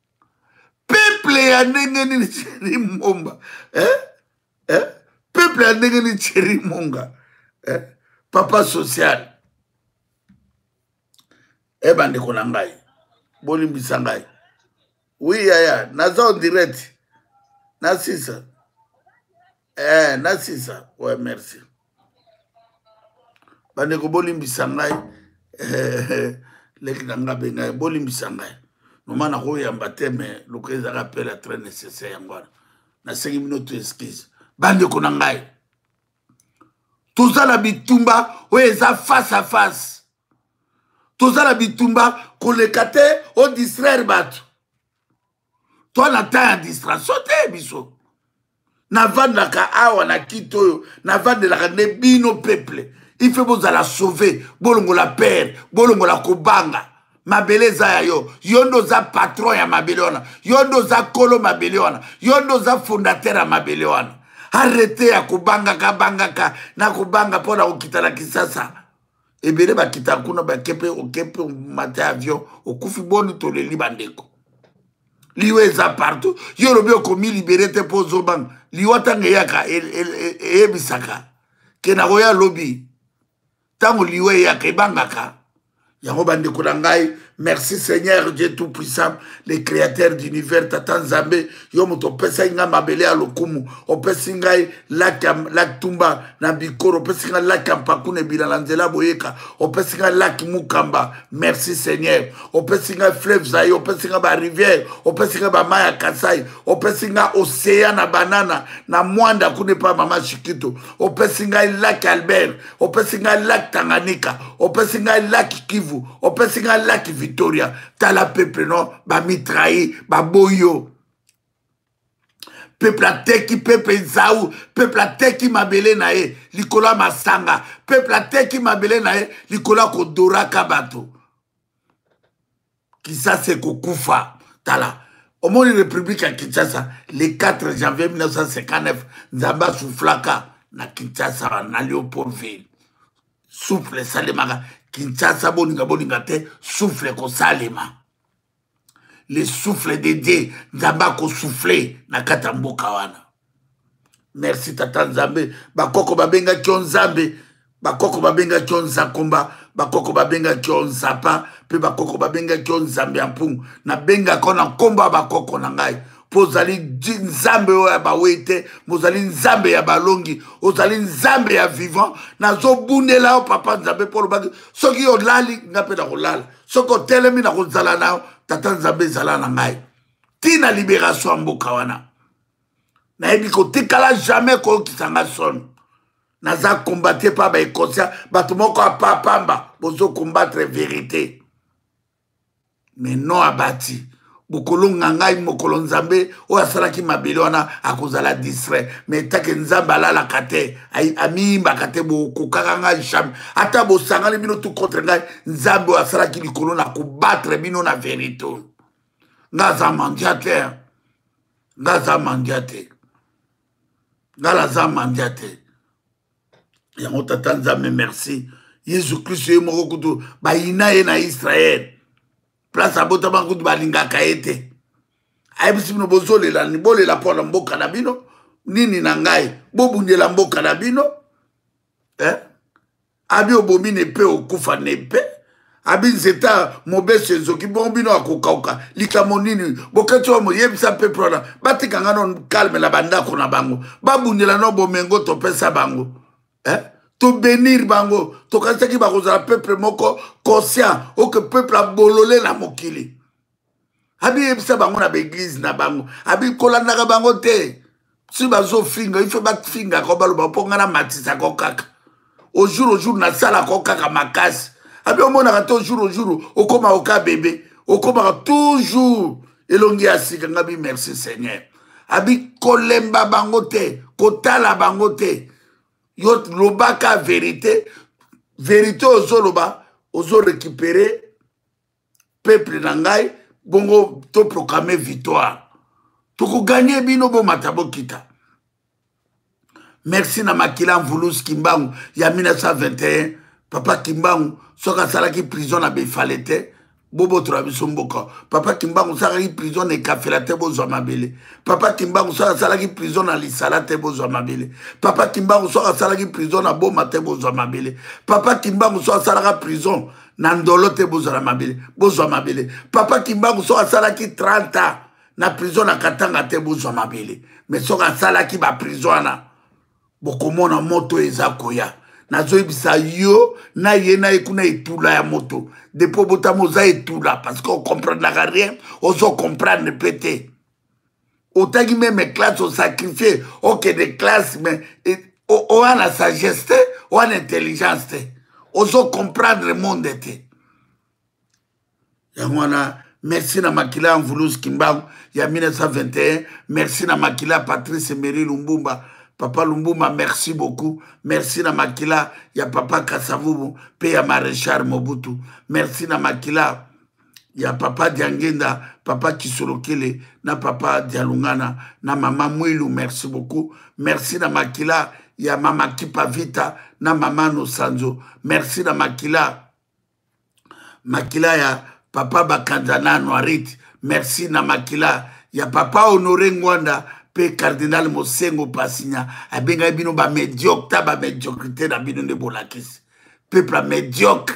peuple ya ndenge nini cheri momba eh? Eh? peuple ya ndenge nini cheri monga eh? papa social e bandeko na ngai bolimbisa ngai wi yaya naza en direct na sisa eh, na sisa ouais, merci bandeko bolimbisa ngai eh, leki na ngai be ngai bolimbisa ngai noma nakoyamba te me lokola ezalaka mpela très nécessaire yango wana nasengi bino to excuse bandeko na ngai toza na bitumba oyo eza face à face toza na bitumba koleka te odistraire bato to na temps ya distraction te biso navandaka awa na kiti oyo navandelaka nde bino peuple ife bozala sauve bolongola pere bolongola kobanga mabele eza ya yo yo nde oza patron ya mabele wana yo nde oza kolo mabele wana yo nde oza fondateur ya mabele wana arete ya kobangaka bangaka na kobanga mpo na kokita na kisasa ebele bakita kuna bakepe okepe omate avion okufi boni toleli bandeko liwa eza partout yo olobi okomi libere te mpo ozobanga liwa ntango eyaka eyebisaka ke nakoya lobi ntango liwa eyaka ebangaka yango bandeko na ngai merci seigneur dieu tout puissant le créateur d'univers tata nzambe yo moto opesaki ngai mabele ya lokumu opesi ngai lak tumba na bikoro opesi ngai lak ya mpaku na ebila na nzela boyeka opesi ngai lak mukamba merci seigneur opesi ngai fleuve zaye opesi ngai barivière opesi ngai bamai ya kasai opesi ngai ocean na banana na mwanda kuna epa mama shikito opesi ngai lak albert opesi ngai laki tanganyika opesi ngai laki kivu opesi ngai laki victoria tala peuple no bamitrayi baboyi yo peuple ateki peuple ezau peuple ateki mabele na ye likolo ya masanga peuple ateki mabele na ye likolo ya kodoraka bato kisasa ekokufa tala omoni république ya kinshasa le 4 janvier 1959 nzambe asuflaka na kinshasa na leopoldville souffle esalemaka kinshasa bolinga bolinga te souffle ekosalema le souffle de dieu nzambe akosouffle na kati ya mboka wana merci tata nzambe bakoko babengaki yo nzambe bakoko babengaki yo nzakomba bakoko babengaki yo nzapa mpe bakoko babengaki yo nzambe ya mpungu nabengaka yo na nkombo ya bakoko na ngai mpo ozali nzambe oyo ya bawei te mozali nzambe ya balongi ozali nzambe ya vivant nazobundela yo papa nzambe mpo olobaki soki olali ngai mpe nakolala soki otelemi nakozala na yo tata nzambe ezala na ngai ntina liberation ya mboka wana nayebi kotikala jamais koyokisa nga soni naza combattre pa baekosia bato moko apapamba bozo combattre verité mais non abati bokolonga ngai mokolo nzambe oyo asalaki mabele wana akozala distrait mais take nzambe alalaka te amiyimbaka te bokokaka ngai jamais ata bosangani bino tout contre ngai nzambe oyo asalaki likolo na kobattre bino na verité oyo ngai aza mandiatere nga aza mandia te nga naza mandia te yango tata nzambe merci yesu kristo ye moko kutu bayina ye na israele place abotama kutu balingaka ye te ayebisi bino bozolela bolela mpo na mboka na bino nini na ngai bobundela mboka na bino eh? abi obomi nepe okufa nepe abi nzeta mobeso ezoki bongo bino akokauka likambo nini bokati wa moyebisa peple wana batika nga no kalme na bandako na bango babundela no bomengo topesa bango eh? tobenir bango tokanisaki bakozala peple moko conscient oke peple abolole na mokili abiyebisa bango na baeglize na bango abikolandaka bango te si bazofinga ife bafingaka baloba mpo ngai namatisaka kaka au jour au jour nasalaka kaka makasi abi omonaka te au jour au jour okomaka oka bebe okomaka toujours elongi ya sika ngai bi merci seigneur abi kolemba bango te kotala bango te yo lobaka verité verité ozoloba ozorekipere peuple na ngai bongo toproclame victoire tokoganye bino bomata bokita merci na makila mvulus kimbangu ya 1921 papa kimbangu soki asalaki prison na befale te bobotola biso mboka papa kimbangu salaki prison na ekafela te bozwa mabele papa kimbangu soki asalaki prison na lisala te bozwa mabele papa kimbangu soki asalaki prison na boma te bozwa mabele papa kimbangu soki asalaka prison na ndolo te bozwa na mabele bozwa mabele papa kimbangu soki asalaki 30 ans na prison na katanga te bozwa mabele mais soki asalaki baprison wana bokomona moto eza koya nazoyebisa yo na ye na ye kuna etula ya moto depo obotama oza etula parce que ocomprendaka rien ozo comprendre mpe te otaki meme classe osacrifie okende classe mais oa na sagesse te oa na intelligence te ozo comprendre monde te yango wana merci na makila ya mvuluzi kimbangu ya 1921 merci na makila ya patrice emery lumbumba papa lumbumba merci beaucoup merci na makila ya papa kasavubu mpe ya maréchal mobutu merci na makila ya papa diangenda papa kisolokele na papa dialungana na mama mwilu merci beaucoup merci na makila ya mama kipavita na mama nosanzo merci na makila makila ya papa bakanza na noirite merci na makila ya papa honore ngwanda mpe cardinal mosengo pasinya abengaki bino bamediocre ta bamediocrite na bino nde bolakisi peuple mediocre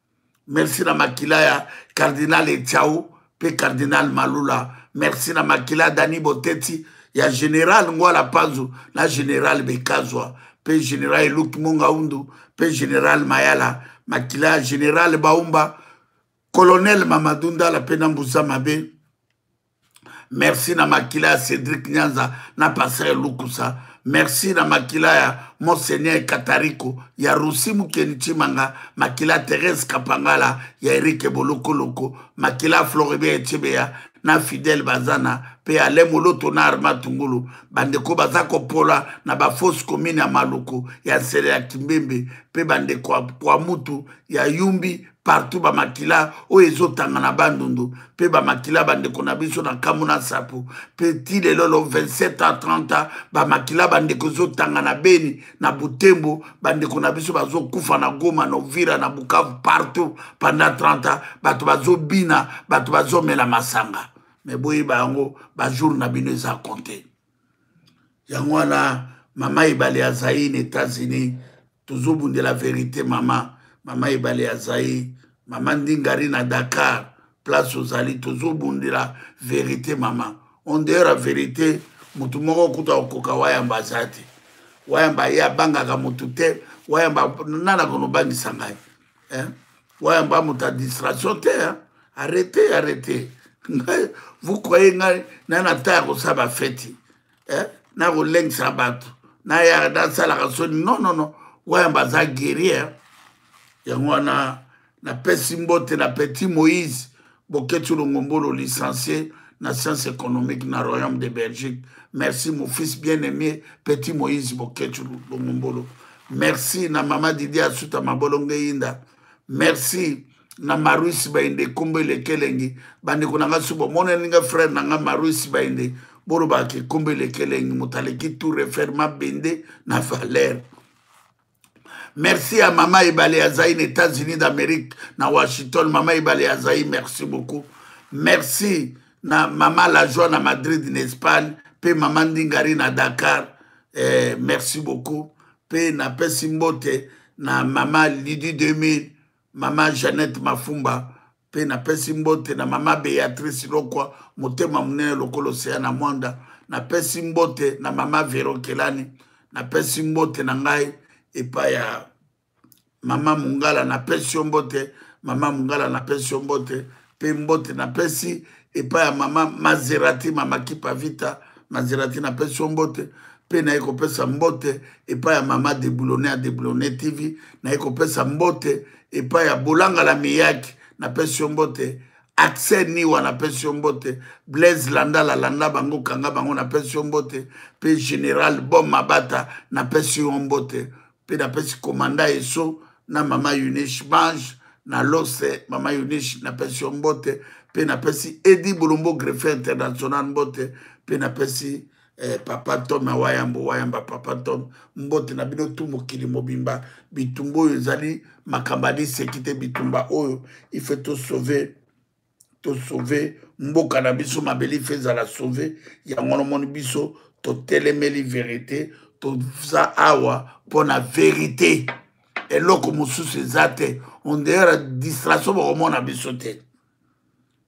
merci na makila ya cardinal etiao mpe cardinal malula merci na makila ya dani boteti ya general ngwala panzu na general bekazwa mpe general eluki mongaundu mpe general mayala makila ya general baumba colonel mamadou ndala mpe na mbusa mabe merci na makila ya cédrik nyanza na pasa ya lukusa merci na makila ya monseigneur katariko ya rusi mokeni cimanga makila therese kapangala ya erike bolokoloko makila floribia ecebeya na fidèle bazana mpe ale moloto na arma tungulu bandeko baza kopola na bafausse commune ya maluku ya nsele ya kimbembe mpe bandeko ya kwa mutu ya yumbi partout bamakila oyo ezotanga na bandundu mpe bamakila bandeko na biso na nkambo na nsapo mpe ti lelo lo 27 a 30 a bamakila bandeko ezotanga na beni na butembo bandeko na biso bazokufa na goma na ovira na bukavu partout pendant 30 a bato bazobina bato bazomela masanga me boyeba yango bajour na bino eza konte yango wana mama ebale ya zaine etats-unis tozobundela verite mama mama ebale ya zaire mama ndingari na dakar place ozali tozobundela verite mama en dehors ya verite motu moko kuta okoka wayamba aza te wayamba ye abangaka motu te wayamba nana konobangisa ngai eh? wayamba moto ya distraction te eh? arrete arrete ngai vous croyez ngai ngai na ta ya kosala bafeti eh? na kolengisa bato na ya nasalaka soni non non non wayamba aza guerrier yango wana napesi mbote na petit moïse boketi longombolo licencie na science économique na royaume de belgique merci mon fils bien aimé petit moïse boketi longombolo merci na mama didi asuta mabolongo eyinda merci na maruisi bainde nkombo eleki elengi bandeko na ngai so bomonani ngai frere na ngai maruisi bainde bolobaka ke nkombo eleki elengi moto aleki tour efere mabende na valere merci ya mama ebale ya zai na états-unis d'amérique na washington mama ebale ya zai merci beaucoup merci na mama la joie na madrid na espagne mpe mama ndingari na dakar eh, merci beaucoup mpe napesi mbote na mama lidi 2000 mama jeannette mafumba mpe napesi mbote na mama beatrice lokwa motema monene lokola oseya na mwanda napesi mbote na mama vero kelani napesi mbote na ngai epai ya mama mongala napesi yo mbote mama mongala napesi yo mbote mpe mbote napesi epai ya mama mazerati mama kipa vita mazerati napesi yo mbote mpe naye kopesa mbote epai ya mama deboulone ya deboulone tv naye kopesa mbote epai ya bolanga la miyaki napesi yo mbote accès niwa napesi yo mbote blaise landa lalanda bango kanga bango napesi yo mbote mpe général bom mabata napesi yo mbote mpe napesi komanda eso na mama unish bange na lose mama unish napesi yo mbote mpe napesi edi bolombo greffe international mbote mpe napesi eh, papa tom ya wayambo wayamba papa tom mbote na bino tu mokili mobimba bitumba oyo ezali makambo ya liseki te bitumba oyo ife tosauve tosauve mboka na biso mabele ife ezala sauve yango nomoni biso totelemeli verite toza awa mpo na verite eloko mosusu eza te ondeyara distraction bakomona biso te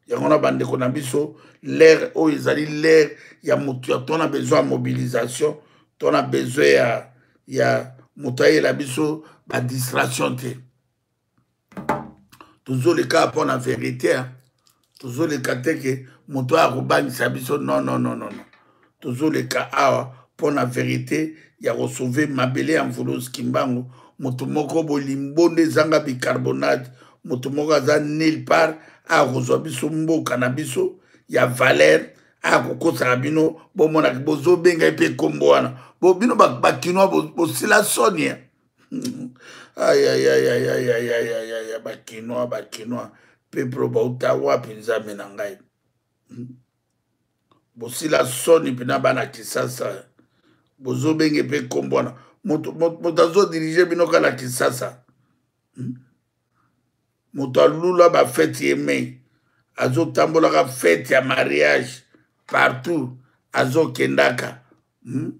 yango na bandeko na biso lere oyo ezali lere ya motu ya tona besoin ya mobilisation tona besoin ya, ya moto ayela biso badistraction te tozoleka mpo na verite tozoleka te ke moto aya kobangisa biso non non non non tozoleka awa mpo na verite ya kosauve mabele ya mvuluzi kimbangu moto moko bolimbo nde ezanga bicarbonate moto moko aza nil part aya kozwa biso mboka na biso ya valeur aya kokosaka bino bomonaki bozobenga ye mpe nkombo wana bo bino bakinois bosila soni eh? ayayayayayayaya bakinois bakinois peuple bauta wapi nzambe na ngai hmm. bosila soni mpena bana kisasa bozobenge mpe nkombo wana moto azodirige bino ka na kisasa hmm. moto alula bafete ye mei azotambolaka fete ya mariage partout azokendaka hmm.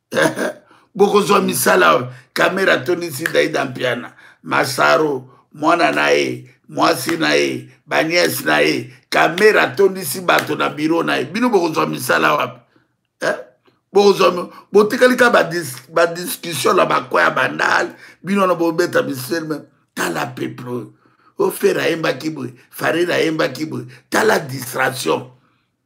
bokozwa misala kamera tonisi daida mpiana masaro mwana na ye mwasi na ye baniese na ye kamera atondisi bato na biro na ye bino bokozwa misala wapi eh? bokozwa botikali ka badiskussion na bakwa ya bandal bino wana bobeta biselme tala peuple oyo ofere ayembaki boye farine ayembaki boye tala distraction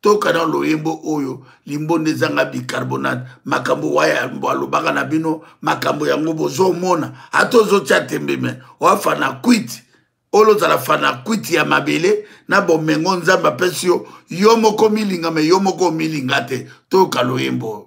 toyoka na loyembo oyo limbonde ezanga bicarbonate makambo wayambo alobaka na bino makambo yango bozomona ata ozotya tembe me oya fanakwiti oyo ozala fanakwiti ya mabele na bomengo nzambe apesi yo yo moko milingame yo moko omilinga te toyoka loyembo oyo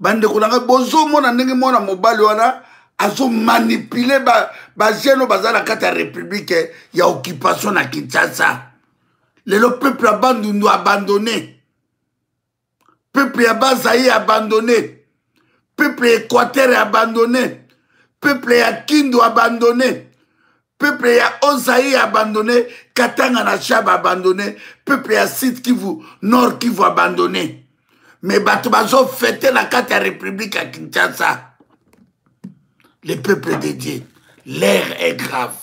bandeko na ngai bozomona ndenge mwana mobali wana azomanipule bajeune oyo baza na kati ya république ya occupation na kinshasa lelo peuple ya bandundu abandonne peuple ya bazaï abandonne peuple ya équateur abandonne peuple ya kindu abandonne peuple ya ozaï abandonné katanga na chab abandonné peuple ya site kivu nord kivu abandonné mais bato bazofete na kati ya république ya kinshasa le peuple de dieu l'air est grave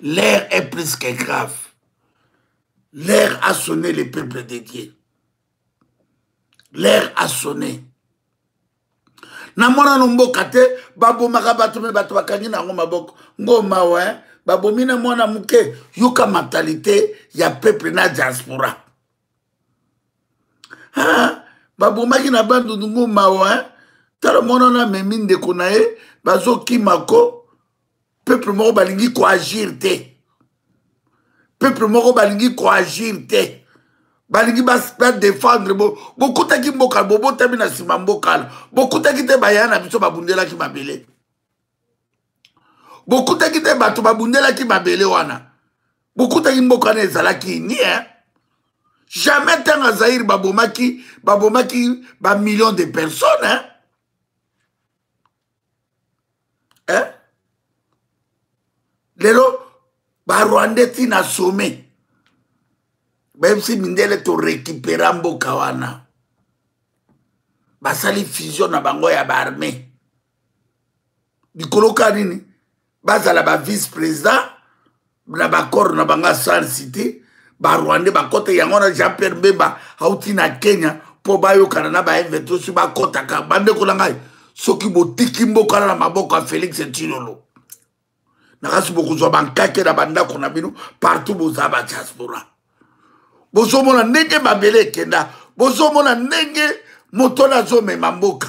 l'air est plus que grave l'air a sonné le peuple de dieu l'air a sonné na mwana no mboka te babomaka bato me bato bakangi na yango maboko ngo mawa eh? babomi na mwana moke yoka mentalite ya peuple na diaspora ha babomaki na bandundu ngo mawa eh? tala mwana na amemi ndeko na ye bazokima ko peuple moko balingi koagir te peuple moko balingi koagir te balingi badefendre bo bokutaki mboka bobotami na nsima mbokala bokutaki te baya na biso babundelaki mabele bokutaki te bato babundelaki mabele wana bokutaki mboka wana ezalaki nie eh? jamais ntango ya zaire babomaki babomaki bamillion de personnes eh? eh? lelo barwandais ti na sommet bayebisi mindele torekipera mboka wana basali fusion na bango ya baarmée likolo ka nini bazala ba vice président na baccord na banga sar cité barwandais bakota yango wana jean pierre bemba auti na kenya mpo bayokana na ba m23 soki bakotaka bandeko na ngai soki botiki mboka na na maboko ya félix tilolo na kasi bokozwa bankake na bandako na bino partout bozala badiaspora bozomona ndenge mabele ekenda bozomona ndenge moto na azomema mboka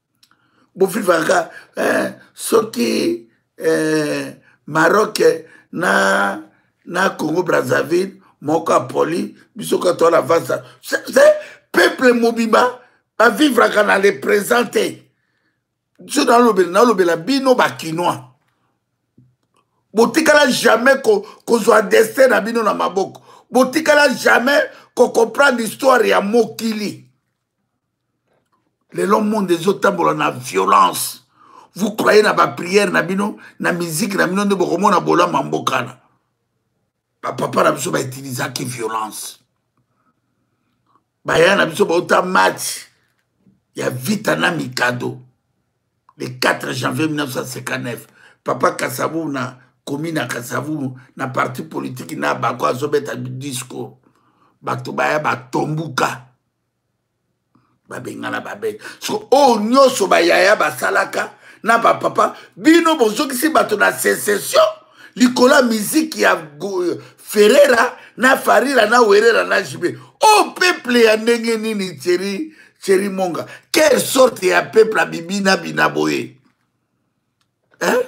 bovivaka eh, soki eh, maroc na na congo brazzaville moko apoli biso kato na vasa peuple mobimba bavivraka na le présent te biso nalobela bino bakinois botikala jamais kozwa ko destin na bino na maboko botikala jamais kocomprendre histoire ya mokili lelo monde ezotambola na violence vous croyez na baprière na bino na miziki na bino nde bokomona bolama mbokana bapapa na biso bautilisaki violence baya na biso bauta match ya vita na mikado le 4 janvier 1959 papa kasabu na komi na kasavu na parti politiki na bango azobeta discours bato baya batombuka babengana babe so oyo oh, nyonso bayaya basalaka na bapapa bino bozokisi bato na secession likolo ya miziki ya ferera na farira na werera na jibe o oh, peuple ya ndenge nini tieri tieri monga quelle sorte ya peuple abibi na bina boye eh?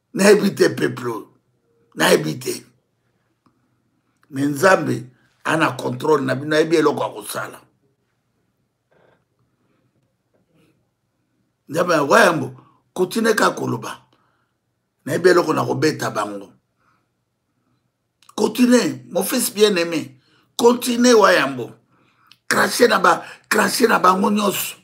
nayebi te peuple oyo nayebi te me nzambe ana controle na bino ayebi eloko akosala nzambe yango yambo kotine kaka koloba nayebi eloko na kobeta bango kotine mon fils bien aimé continue wa yambo crache na ba crache na bango nyonso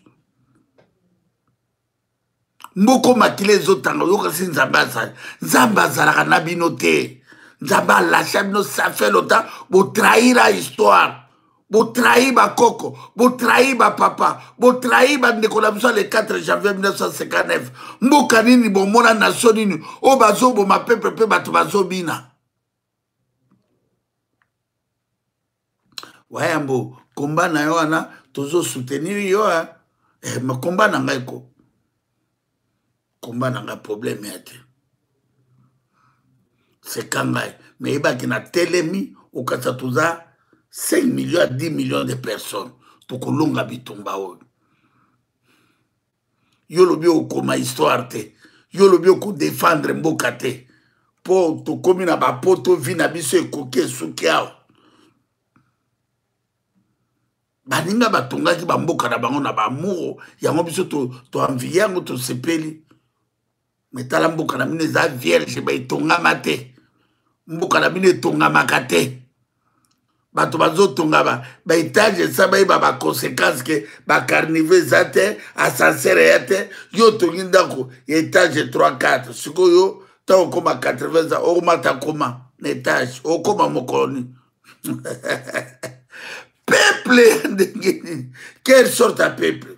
mboko makila ezotanga oyokasi nzambe azali nzambe azalaka na bino te nzambe alasha bino safe lota botrahira histoire botrahi bakoko botrahi bapapa botrahi bandeko na biso le 4 janvier 1959 mboka nini bomona nation nini oyo bazoboma pepe mpe bato bazobina wayambo komba na yo wana tozo soutenir yo eh, makomba na ngai ko komba na ngai probleme ya te seka ngai me yebaki na telemi okata toza 5 million ya 10 million de personnes tokolonga bitumba oyo yo lobi okoma histoire te yo lobi okodefendre mboka te mpo tokomi na bapoto vi na biso ekoki esuki awa baninga batongaki bamboka na bango na bamuro yango biso toanviye to yango tosepeli me tala mboka na bino eza vierge ba etongama te mboka na bino etongamaka te bato bazotonga ba baetage esa bayeba baconséquence ke bacarnive eza te ascenseur eya te yo otongi ndako ya etage 3 4 sikoyo ntango okoma 80 ans okomata koma na etage okoma mokolo nini peuple ya ndenge nini quelle sorte ya peuple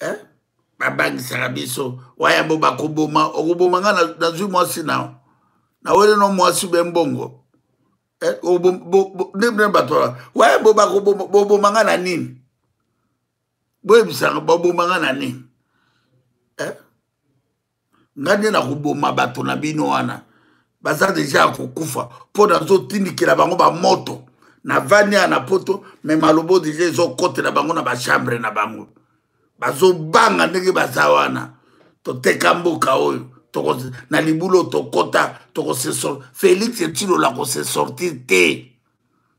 eh? babangisaka biso wayambo bakoboma okoboma nga nazwi mwasi na nawele no mwasi be mbongo eh? ndemne bato wayambo bakoboma nga na nini boyebisaka baboma nga na nini eh? ngai nde nakoboma bato na bino wana baza deja ya kokufa mpo nazotindikela bango bamoto navandi awa na poto me malobo deja ezokotela bango na bachambre na bango bazobanga ndenge baza wana toteka mboka oyo toko, na libulo tokota tokosesor felix etilola kosesortir te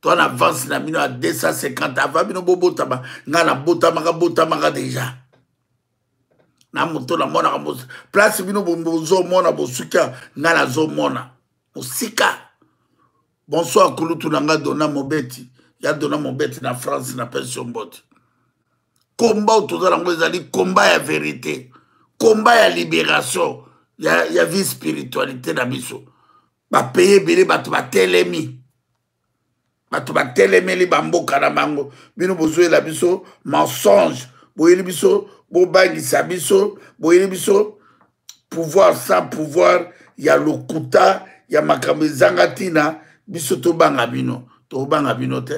toi na avance na bino ya 250 ava bino bobotama ngai nabotamaka botamaka deja na moto namonaka place bino bozomona bosuki ngai nazomona mosika bonsoir kulutu na ngai dona mobeti ya dona mobeti na france na pension bote komba oyo toza nango ezali komba ya verite komba ya liberation ya, ya vie spiritualité na biso bapeye ebele bato batelemi bato batelemeli bamboka na bango bino bozoyela biso mensonge boyeli biso bobangisa biso boyeli biso pouvoir sans pouvoir ya lokuta ya makambo ezanga ntina biso tobanga bino tobanga bino te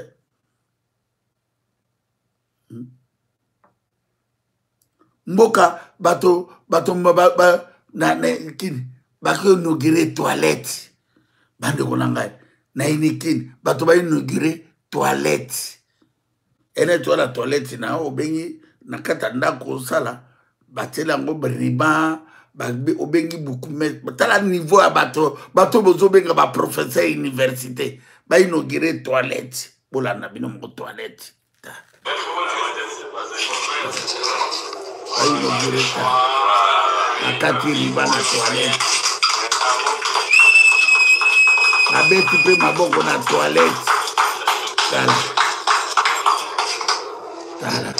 hmm? mboka bato bato ba, ba, ba, na, na kini bakoinaugure toilette bandeko na ngai na inikini bato bainaugure toilette ene to na toilette na obengi na kati ya ndako osala batieli yango riba obengi bukumetre tala niveau ya bato bato bozobenga baprofesseur ya université bainaugure toilette bolanda bino moko toilette nakati riba na toilette nabeti mpe maboko na toilette tala tala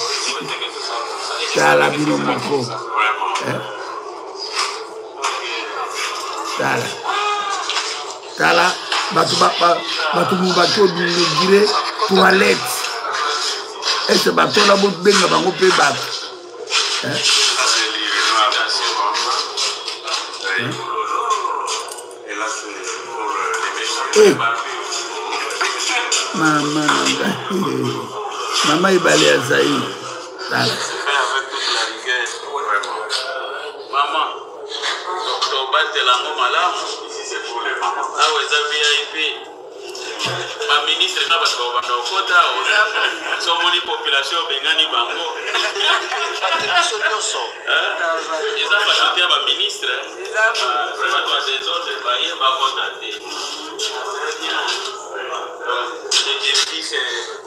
tala bino moko eh? tala tala bato bato mobaki odingire toilette ese bato wana bobenga bango mpe bato eh. mama nanga mama ebale ya zaire tala Doctor obatela yango malamu. Awa eza VIP. Ba ministre na bato babanda kokota awa. So moni population obengani bango. Biso nyonso. Eza bato te ya ba ministre. Vraiment ba desordre baye bakota te. Equipe qui se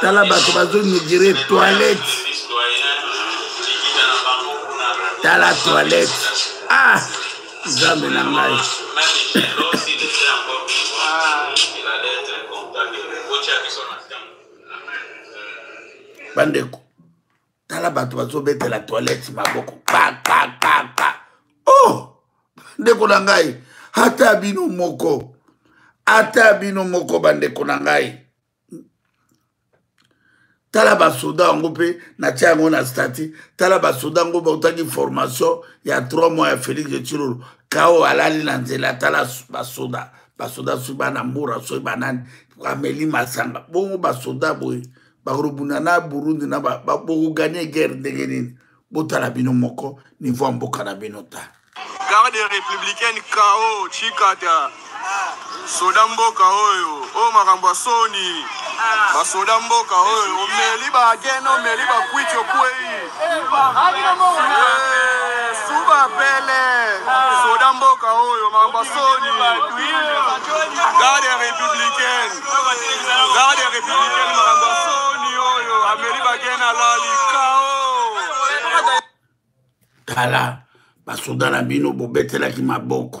tala bato bazonigire toilette tala toilette ah nzambe na ngai bandeko tala bato bazobetela toilette maboko pakpakpakpa o oh! ndeko na ngai ata bino moko ata bino moko bandeko na ngai tala basoda yango mpe natya yango na stati tala basoda yango bautaki formation ya 3 mois ya félix de chilolo kao alali na nzela tala basoda basoda soki bana mbura soki banani ameli masanga bongo basoda boye bakolobunda na burundi na bokoganye guerre ndenge nini botala bino moko niveau ya mboka na bino ta garde républicaine kao chikata soda mboka oyo oyo makambo ya soni basoda mboka oyo omeli bagene omeli bakwiti okwei tala basoda na bino bobetelaki maboko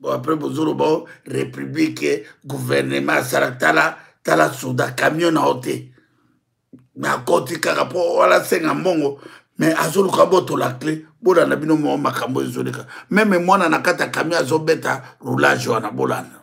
bon après bozoloba o oh, république gouvernement asala tala tala soda camion na yo te me akoti kaka mpo wana asenga mbongo me azoluka botola cle bolanda bino moko makambo ezoleka meme mwana na kati ya camion azobeta roulage wana bolanda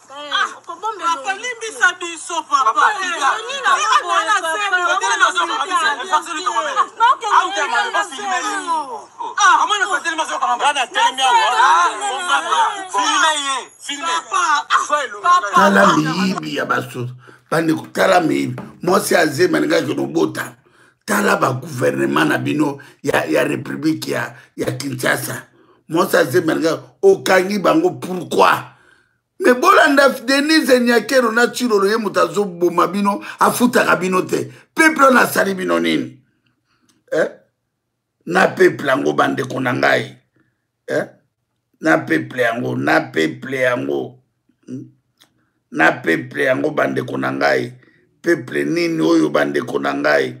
papa limbisa biso papa tala miyibi ya basusu bandeko tala miyibi mwasi azemi alingaki nobota tala baguvernema na bino ya, ya republike ya, ya kinshasa mwasi azemi alingaki okangi bango pourkui me bolanda denise nyakero na cilolo ye moto azoboma bino afutaka bino te peple wana asali bino nini eh? na peple yango bandeko na ngai eh? na peple yango na peple yango hmm? na peple yango bandeko na ngai peple nini oyo bandeko na ngai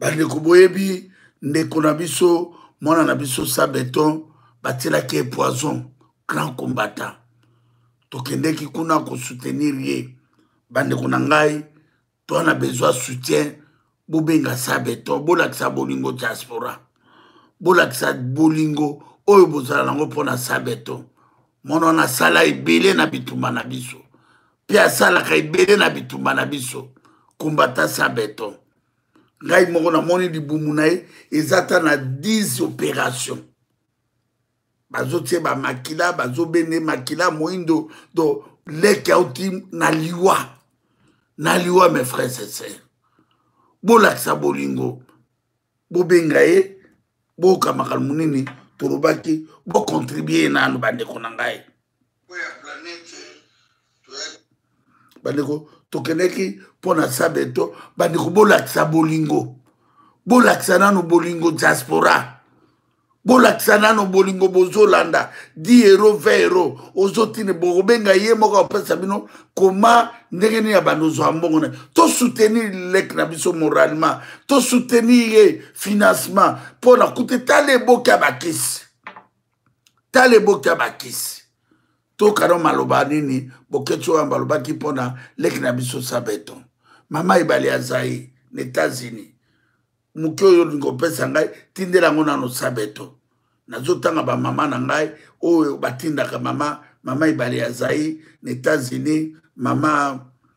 bandeko boyebi ndeko na biso mwana na biso sa beton batielaki ye poison grand combattant tokendeki kuna kosoutenir ye bandeko na ngai toa na besoin soutien bobenga sa beton bolakisa bolingo diaspora bolakisa bolingo oyo bozala nango mpo na sa beton mwana wana asala ebele na bitumba na biso mpe asalaka ebele na bitumba na biso kumbata sa beton ngai moko namoni libumu na ye eza ata na 10 opération bazotie bamakila bazobende makila moindo do leki auti na liwa na liwa mes frères et sœurs bolakisa bolingo bobenga ye boyoka makambo nini tolobaki bokontribue ye nanu bandeko na ngai bandeko tokendeki mpo na sabeto bandeko bolakisa bolingo bolakisa nano bolingo diaspora bolakisa nano bolingo bozolanda di ero ve ero ozotini bokobenga ye moko apesa bino koma ndenge nini ya bando ozwa mbongo na tosoutenir lek na biso moralement tosoutenir ye financement mpo na kute tala eboki ya bakisi tala eboki ya bakisi tokana maloba nini boketso oyo balobaki mpo na leki na biso sabeton mama ebale ya zai na etats-unis moke oyo olingi opesa ngai tindela yango nano sabeton nazotanga bamama na ngai oyo batindaka mama mama ebale ya zai na etats-unis mama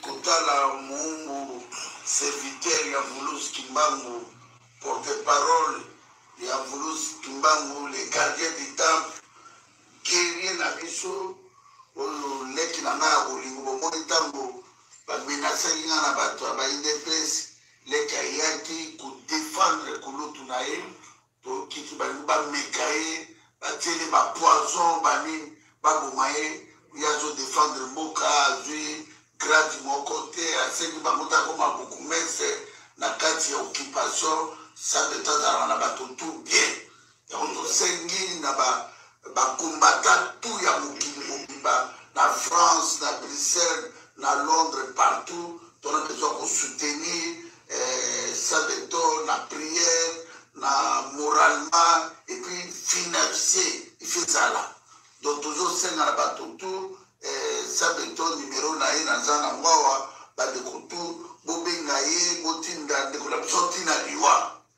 kotala moumbu serviteur ya mvuluzi kimbangu porte parole ya mvuluzi kimbangu le gardien du temple guerrier na biso oyo leki na ngai ya bolingo bomoni ntango bamenasaki ngai na bato ya baindepese leki ayaki kodefendre kulutu na ye tokiti balingi bameka ye batiele ba poison banini baboma ye ye azodefendre mboka azwi grade moko te asengi bango takoma bokumese na kati ya occupation sante tazala na bato tout bien yango tosengi na ba ba combattant tout ya mokili mobimba na france na bruxelles na londres partout tona besoin kosoutenir eh, sabeto na prière na moralement et puis financier ifi ezala donc tozosenga na bato tout eh, sabeto numero na ye naza na ngwawa bandeko tout bobenga ye botinda ndeko na biso ntina liwa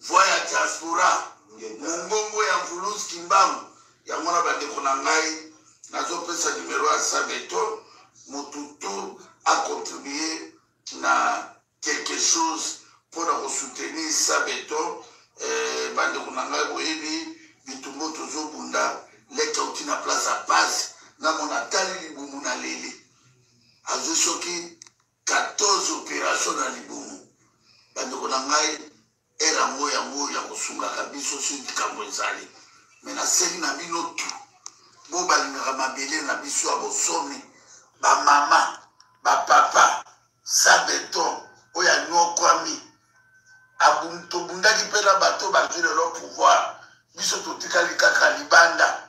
Voix ya diaspora, mongongo ya Mvuluzi Kimbangu. Yango wana bandeko na ngai, nazopesa numero ya Sabeto, motu tu akontribue na quelque chose mpo na kosoutenir Sabeto. Eh, bandeko na ngai boyebi bitumbo tozobunda leki auti na place ya pasi namona atali libumu na leli azwi soki 14 operation na libumu bandeko na ngai ere yango yango ya kosungaka biso soki likambo ezali me nasengi na bino tu bo balingaka mabele na biso ya bosomi bamama bapapa sabeton oyo anyokwami tobundaki mpe na bato bazwi lelo pouvoir biso totikali kaka libanda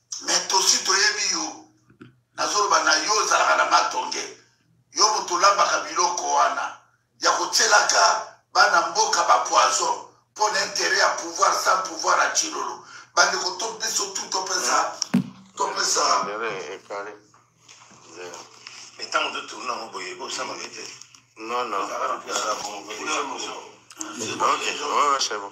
mais tosi toyebi yo nazoloba na yo ozalaka na matonge yo moto olambaka biloko wana ya kotielaka bana mboka bapoison mpo na intere ya pouvoir sans pouvoir ya cilolo bandeko to biso tu topesa topesa ntango totourne yango boye kosama ye te non non ok ouais, ouais, c'est bon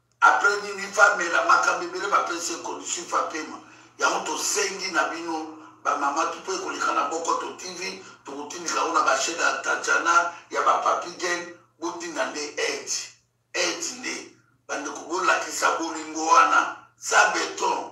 Après nini fa mela makambo ebele bapesi ekonisi fa pema yango tosengi na bino bamama tuto ekoleka na bokoto tv tokotindika yango na bashene ya tatiana ya bapapi gen botinda nde aide aide nde bandeko bolakisa bolingo wana sa beton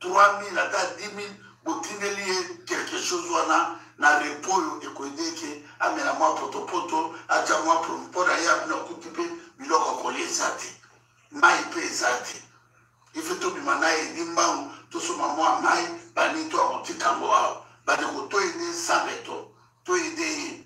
3000 ata 10000 botindeli ye quelque chose wana na repo oyo ekoyede eke amela mwa potopoto atya mwa mpo na ye abina kutu mpe biloko ya kolia eza te mai mpe eza te ife tobima na ye ni mbangu tosoma mwa mai bani to akotika yango awa bandeko toyede sabeto toyede ye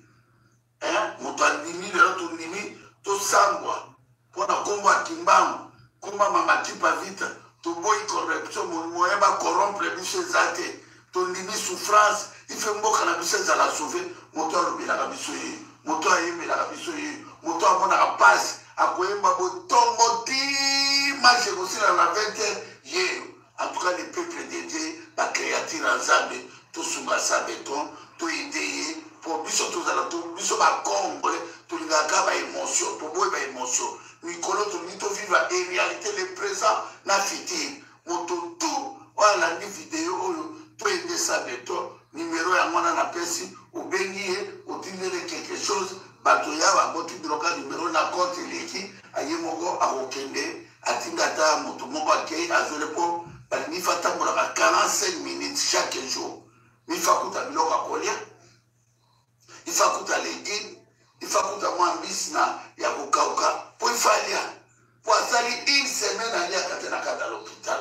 eh, moto andimi lelo tondimi tosambwa mpo na nkombo ya kimbangu nkombo ya mama tipa vita toboyi corruption moyen bacorrompre biso eza te tondimi souffrance ife mboka na biso ezala sauve moto alobelaka biso ye moto ayemelaka biso ye moto amonaka mpasi akoyemba botongo ti mache ekosila na 20 yeyo En tout cas les peuples de Dieu ba créature ya Nzambe tosunga sa beton toyinde ye po biso tozala biso bacongolais tolingaka ba émotion toboyi ba émotion mikolo tolingi toviva e réalité le présent na futur moto tu oyo alandi video oyo toyinde sa beton nimero yango wana napesi obengi ye otindele quelque chose bato ya bango tindoloka nimero na compte eleki aye moko akokende atinda ata moto moko akei azwele mpo balingi fa atambolaka 45 minutes chaque jour ifa kuta biloko ya kolia ifa kuta legume ifa kuta mwa mbisi na ya kokauka mpo ifa alia mpo asali une semaine aliaka te na kati ya lopital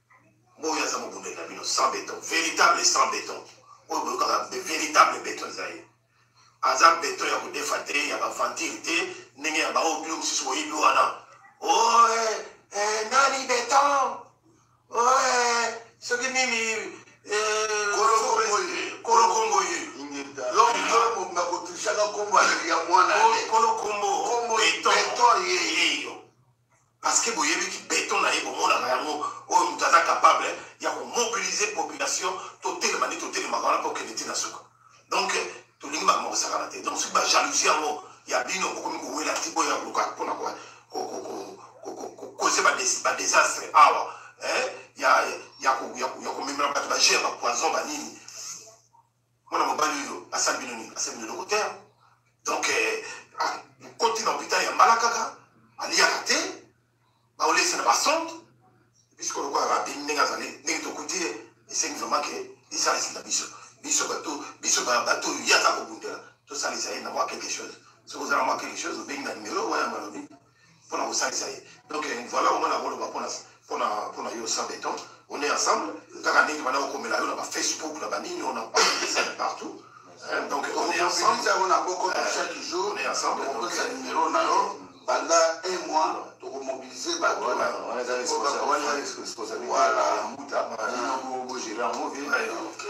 boyo aza mobundeli na bino sans beton véritable sans beton oyo boyokaka véritable beton eza ye aza beton ya kodefa te ya bavantire te ndenge ya baoyo bino mosusu boyebi wana oe eh, nani beton oe eh, soki nini eh, kolokombo ye lokokombo kotushaka kombo ya mwana kolokombo beton yeyo Parce que boyebi ki beton na ye bomonaka yango oyo moto aza capable eh, ya komobiliser population totelema nde totelemaka wana mpo kende ti na suka donc eh, tolingi makambo kosakana te donc soki bajalousie yango ya bino bokomi kowela ti boya koluka mpona kokoze badesastre awa eh, ya komemela bato bagere bapoison banini mwana mobali oyo asali bino nini asali bino eloko te donc okoti na hôpital ya mbala kaka aliyaka te baolesa na basonde biso kolokola babimi ndenge azali ndenge tokuti ye esengi vraiment ke esalisi na biso biso bato biso bato oyo ye aza kobundela tosalisa ye na mwa quelque chose soki ozala mwa quelque chose obengi na numero wana malobi mpo na kosalisa ye donc voilà omoi na koloba mpo na yo sans beton on est ensemble kaka ndenge bana kokomela yo na bafacebook na banini ona partout hein, donc on est ensemble yango na boko euh, chaque jour on est ensemble okopesa numero na yo banda un mois tokomobilize batobogere yango vie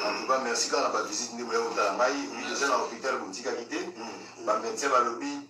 antuka merci kaka na bavisite nde boya kotala ngai deja na hôpital botikaki te bamédecin balobi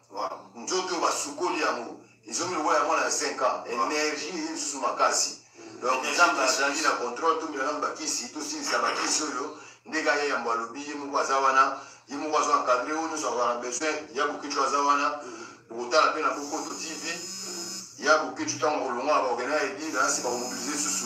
nzoto oyo basukoli yango ezomi lokola ya mwana ya 5 ans energie eye lisusu makasi donc nzambe azali na controle tombela nanu bakisi tosilisa bakisi oyo ndenge aye yambo alobi ye moko aza wana ye moko azo encadre oyo nyonso azala na besoin ya bokico aza wana bokotala mpe na bokoto tv ya bokico ntango akolongola baorgane ya edile nasi bakomobilize lisusu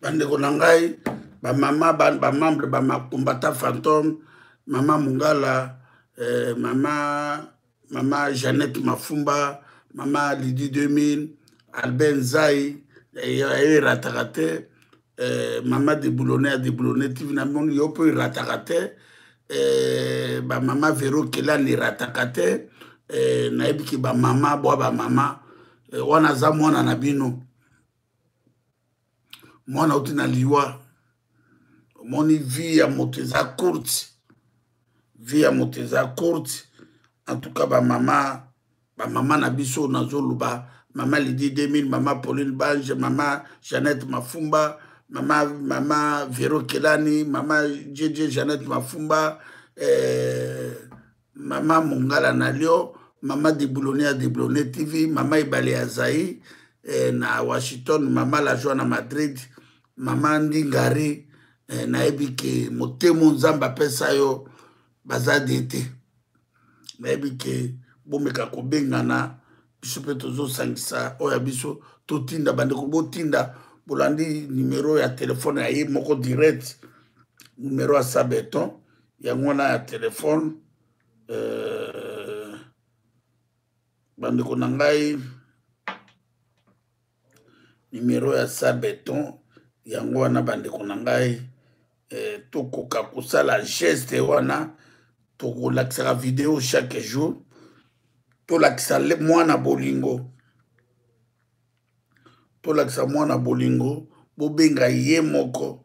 bandeko na ngai bamama bamembre bamakombata fantome mama mungala eh, mama mama jeannette mafumba mama lidi 2000 albert nzai eyo eh, erataka te eh, mama deboulone ya deboulone tv namoni yo mpo erataka te eh, bamama vero kelani erataka te eh, nayebi ke bamama bwa bamama eh, wana aza mwana na bino mwana auti na liwa omoni vie ya moto eza courte vie ya moto eza courte en tout cas bamama bamama na biso nazoloba mama lidi 2000 mama pauline bange mama jeannette mafumba mama mama vero kelani mama jeje jeannette mafumba eh, mama mongala na lio mama deblone ya deblone tv mama ebale ya zai eh, na washington mama lajoi na madrid mama ndingari eh, nayebi ke motemo nzambe apesa yo baza de te nayebi ke bomeka kobengana biso mpe tozosangisa oyo ya biso totinda bandeko botinda bolandi numero ya telefone ya ye moko direct numero ya sabeton yango wana ya telefone euh, bandeko na ngai numero ya sa beton yango wana bandeko na ngai eh, tokoka kosala geste wana tokolakisaka video chaque jour tolakisa mwana bolingo tolakisa mwana bolingo bobenga ye moko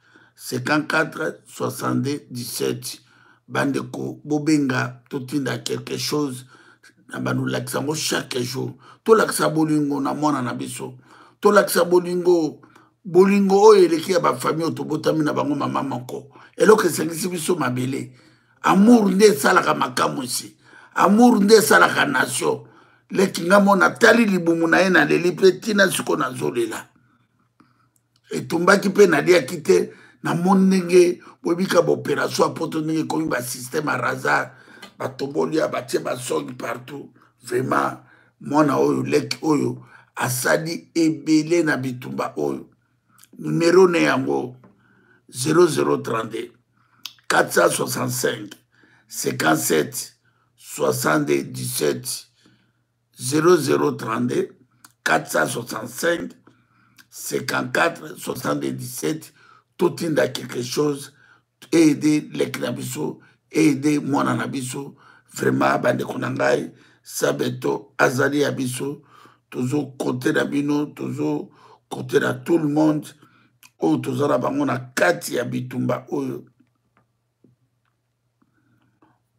54 62 17 bandeko bobenga totinda quelque chose na bandolakisa yango chaque jour tolakisa bolingo na mwana na biso tolakisa bolingo bolingo oyo eleki ya bafamille oyo tobotami na bango mama moko eloko esangisi biso mabele amour nde esalaka makamwisi amour nde esalaka nation leki nga mona tali libumu na ye naleli mpe ntina siko nazolela etumbaki mpe naliaki te namoni ndenge boyebika baopération ya poto ndenge ekomi basystème ya razard batoboli ya batie basongi partout vraiment mwana oyo leki oyo asali ebele na bitumba oyo numero ne yango 0032 465 57 77 0032 465 54 77 totinda quelque chose aide leki na biso aide mwana na biso vraiment bandeko na ngai sabeto azali ya biso tozokote na bino tozokote na tout le monde oyo toza na bango na kati ya bitumba oyo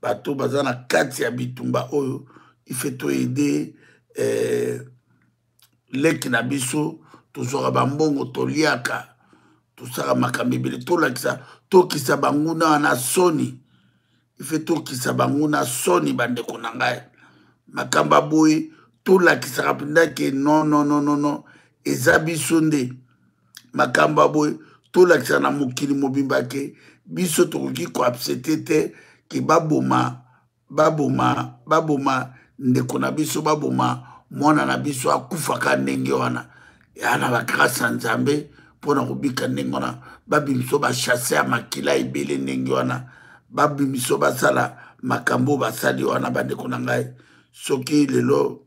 bato baza na kati ya bitumba oyo ife toyede eh, leki na biso tozwaka bambongo toliaka tosala makambo ebele tolakisa tokisa banguna wana soni ife tokisa banguna soni bandeko na ngai makambo aboye tolakisaka mpenza ke nonononono eza biso nde makambo ya boye tolakisa na mokili mobimba ke biso tokoki koabsete te ke baboma baboma baboma ndeko na biso baboma mwana na biso akufaka ndenge wana ya na bagrase ya nzambe mpo na kobika ndenge wana babimiso bachasse ya makila ebele ndenge wana babimiso basala makambo oyo basali wana bandeko na ngai soki lelo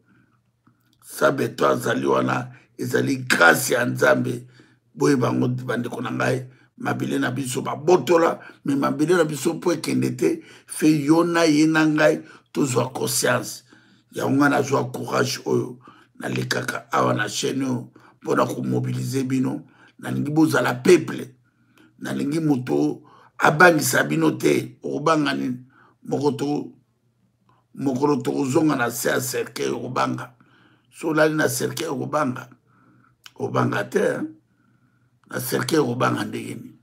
sabeto azali wana ezali grâce ya nzambe boye bango bandeko na ngai mabele na biso babotola me mabele na biso mpo ekende te fe yo na ye na ngai tozwa conscience yango ngai nazwa courage oyo nalekaka awa na chaîne oyo mpo na komobilize bino nalingi bozala peuple nalingi moto abangisa bino te okobanga nini moko to mokolo tokozonga na se ya cercueil okobanga so olali na cercueil okobanga obanga te na cercueil okobanga ndenge nini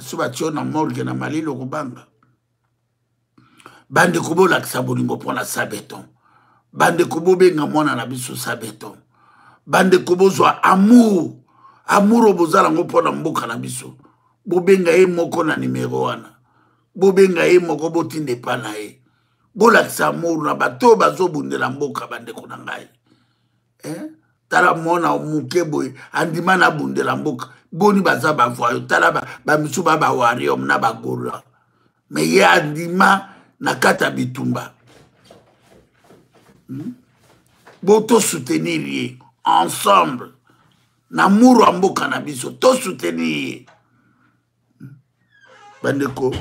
so batio na morgue na malili okobanga bandeko bolakisa bolingo mpo na sa beton bandeko bobenga mwana na biso sa beton bandeko bozwa amour amour oyo boza nango mpo na mboka na biso bobenga ye moko na nimero wana bobenga ye moko botinda epa na ye bolakisa amour na bato oyo bazobundela mboka bandeko na ngai eh? tala mwana moke boye andima na bundela mboka boni baza bavoyo tala bamisu ba bawarium na bagola me ye andima na kati ya bitumba hmm? bo tosoutenir ye ensemble na muru ya mboka na biso tosoutenir ye hmm? bandeko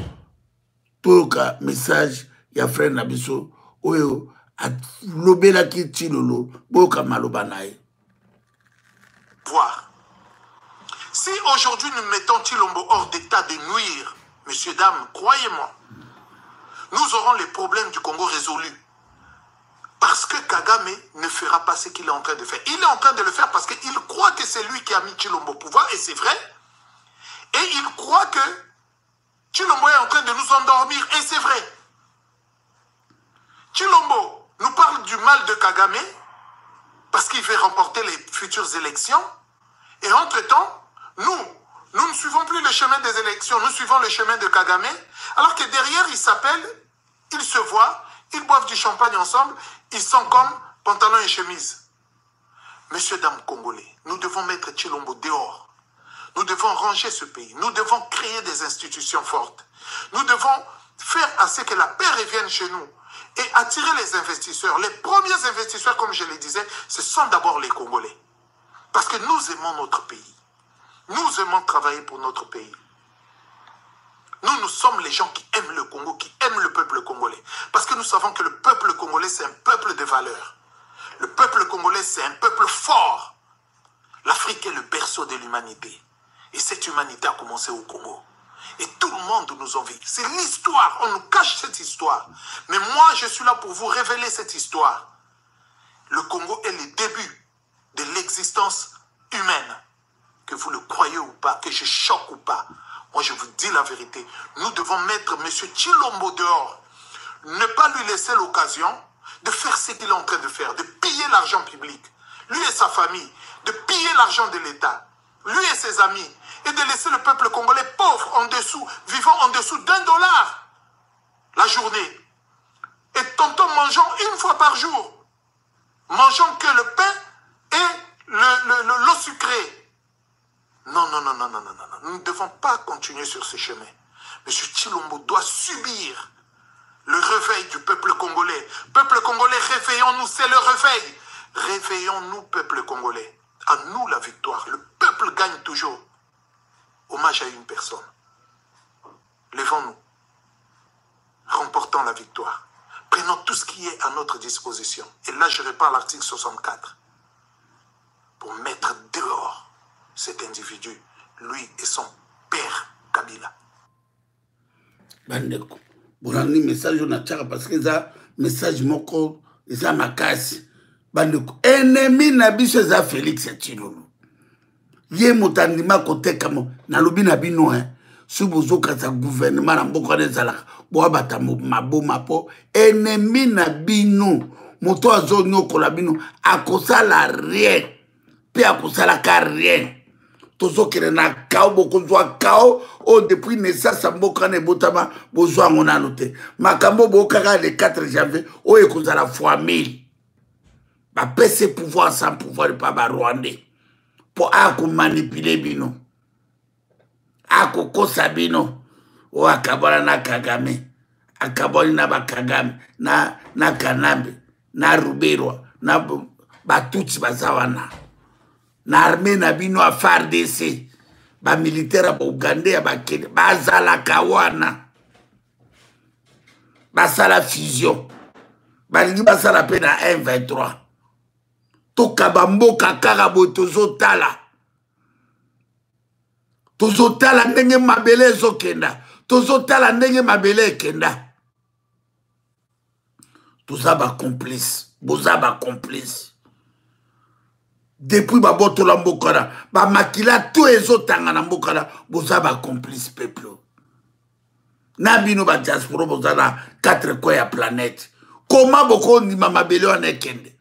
toyoka message ya frere na biso oyo alobelaki ntilolo boyoka maloba na ye Si aujourd'hui nous mettons Tilombo hors d'état de nuire, messieurs, dames, croyez-moi, nous aurons les problèmes du Congo résolus. Parce que Kagame ne fera pas ce qu'il est en train de faire. Il est en train de le faire parce qu'il croit que c'est lui qui a mis Chilombo au pouvoir, et c'est vrai. Et il croit que Chilombo est en train de nous endormir, et c'est vrai. Chilombo nous parle du mal de Kagame parce qu'il veut remporter les futures élections. Et entre-temps, nous, nous ne suivons plus le chemin des élections, nous suivons le chemin de Kagame, alors que derrière, ils s'appellent, ils se voient, ils boivent du champagne ensemble, ils sont comme pantalon et chemise. messieurs dames congolais, nous devons mettre Chilombo dehors. Nous devons ranger ce pays. Nous devons créer des institutions fortes. Nous devons faire à ce que la paix revienne chez nous et attirer les investisseurs. Les premiers investisseurs, comme je le disais, ce sont d'abord les Congolais. Parce que nous aimons notre pays. Nous aimons travailler pour notre pays. Nous, nous sommes les gens qui aiment le Congo, qui aiment le peuple congolais. Parce que nous savons que le peuple congolais, c'est un peuple de valeurs. Le peuple congolais, c'est un peuple fort. L'Afrique est le berceau de l'humanité. Et cette humanité a commencé au Congo. Et tout le monde nous en vit. C'est l'histoire. On nous cache cette histoire. Mais moi, je suis là pour vous révéler cette histoire. Le Congo est le début existence humaine. Que vous le croyez ou pas, que je choque ou pas. Moi, je vous dis la vérité. Nous devons mettre M. Chilombo dehors. Ne pas lui laisser l'occasion de faire ce qu'il est en train de faire, de piller l'argent public. Lui et sa famille, de piller l'argent de l'État. Lui et ses amis. Et de laisser le peuple congolais pauvre en dessous, vivant en dessous d'un dollar la journée. Et tantôt mangeant une fois par jour. mangeant que le pain et le, l'eau sucrée. Non, non, non, non, non, non, non. Nous ne devons pas continuer sur ce chemin. Monsieur Chilombo doit subir le réveil du peuple congolais. Peuple congolais, réveillons-nous, c'est le réveil. Réveillons-nous, peuple congolais. À nous la victoire. Le peuple gagne toujours. Hommage à une personne. Levons nous remportons la victoire prenons tout ce qui est à notre disposition et là je repars l'article 64 pour mettre dehors cet individu lui et son père Kabila bandeko bolandi message oyo natiaka parce que eza message moko eza makasi bandeko ennemi na biso eza félix tilolo ye moto andima kotekama nalobi na bino eh. si bozokatisa guvernema na mboka wana ezalaka boabata maboma mpo enemi na bino moto azonyokola bino akosala rien mpe akosalaka rien tozokende na kao bokozwa kao oyo depuis naissance ya mboka wana ebotama bozwa yango nano te makambo boyokaka le 4 janvier oyo ekozala fois 1000 bapese pouvoir sans pouvoir epa barwandais mpo akomanipule bino akokosa bino oyo akabwana na kagame akabwani na bakagame na, na kanambe na ruberwa na batutsi baza wana na arme na bino ya fardc bamilitaire ya baugandais ya bakende bazalaka wana basala fusion balingi basala mpe na m23 tokaba mboka kaka boye tozotala tozotala ndenge mabele ezokenda tozotala ndenge mabele ekenda toza bacomplice boza bacomplice depuis babotola mboka na bamakila to ezotanga na mboka na boza bacomplice peuple na bino badiaspora boza na quatre coin ya planète koma bokondima mabele wana ekende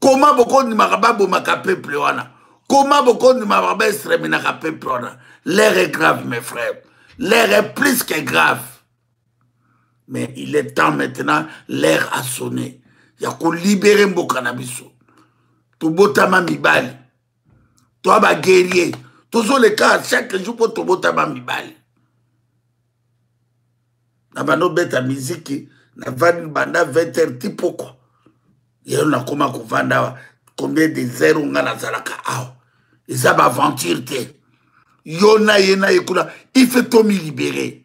koma bokondimaka babomaka peuple wana koma bokondimaka baestreminaka peuple wana l'air est grave mes frères l'air est plus que grave mais il est temps maintenant l'air a sonne ya kolibere mboka na biso tobotama mibali toa baguerrier tozoleka chaque jour mpo tobotama mibali na banda obeta miziki na vandi banda 20 heure ti pokwa yelo nakoma kovanda awa combien de zero nga nazalaka awa eza baaventure te yo na ye na ye kuna ife tomilibere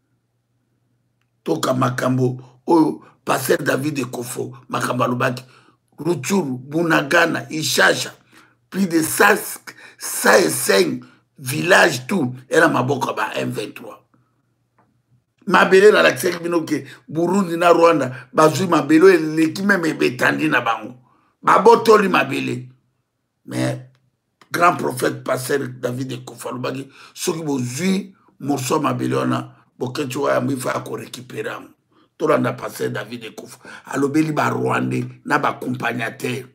toka makambo oyo paster david ekofo makambo alobaki ruchuru bunagana ishasha plus de 105 village tout ena maboko ya ba m23 mabele nalakisaki bino ke burundi na rwanda bazwi mabele oyo eleki meme ebetandi na bango babotoli mabele mais grand prophète pasteur david ekofa alobaki soki bozwi morceau ya mabele wana boketi oyo yango ifa ya korekipere yango tolanda pasteur david ekofa alobeli barwandais na bacompagnatere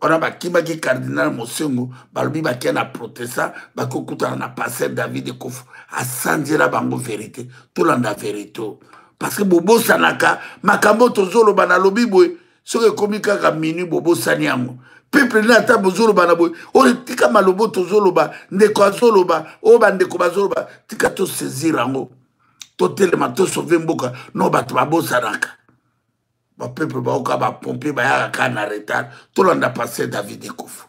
wana bakimaki cardinal mosengo balobi bakei na protestant bakokutana na pasteur david ekofa asanzela bango verité tolanda verité parce que bobosanaka makambo tozoloba nalobi boye soki ekomi kaka minui bobosani yango peuple nde ata bozoloba na boye oyo tika malobo tozoloba ndeko azoloba oyo bandeko bazoloba tika tosaisir yango totelema tosauve mboka no bato babosanaka bapeuple baoka bapompe bayaka kaka na retard tolanda paster david ekufu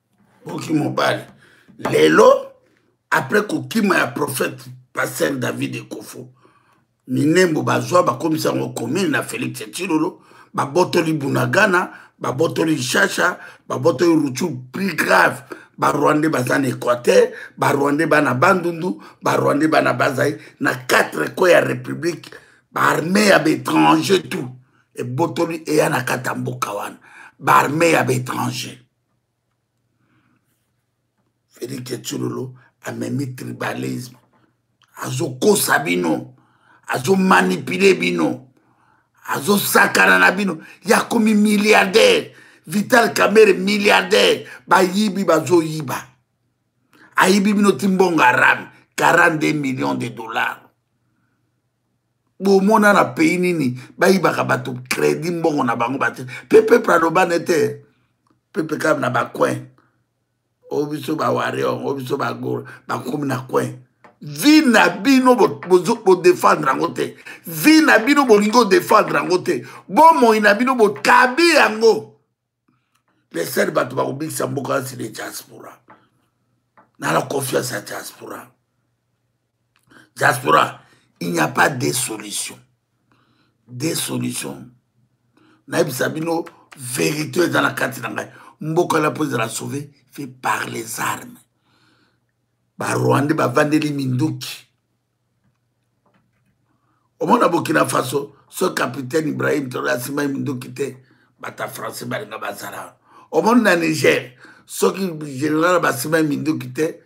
boki mobali lelo après kokima ya prophète pasteur david ekofo minembo bazwa bakomisa yango commune na félix tshilolo babotoli bunagana babotoli ishasha babotoli ruchu plus grave barwandais baza na équateur barwandais bana bandundu barwandais bana bazai na 4 ko ya république baarmée ya baétranger tout ebotoli eya na kata mboka wana baarmée ya baétranger felix tshilolo amemi tribalisme azokosa bino azomanipule bino azosakana na bino yakomi milliardaire vital kamere milliardaire bayibi bazoyiba ayibi bino ti mbongo arame 42 millions de dollars bomona na pays nini bayibaka bato crédit mbongo na bango bate mpe peuple aloba nete peuple kaka na bacoin oyo biso bawarion oyo biso bagol bakomi na coin vi na bino bodefendre yango te vi na bino bolingi odefendre yango te bomoi na bino bokabi yango les seuls bato bakobikisa mboka yansi le diaspora na la confiance ya diaspora diaspora il n'y a pas de solution de solution nayebisa bino vérité eza na kati na ngai mboka wana mpo ezala sauve fait par les armes barwandais bavandeli minduki omona burkina faso so capitaine ibrahim tore asimbai minduki te bata français balinga bazala omoni na niger soki général basimbai minduki te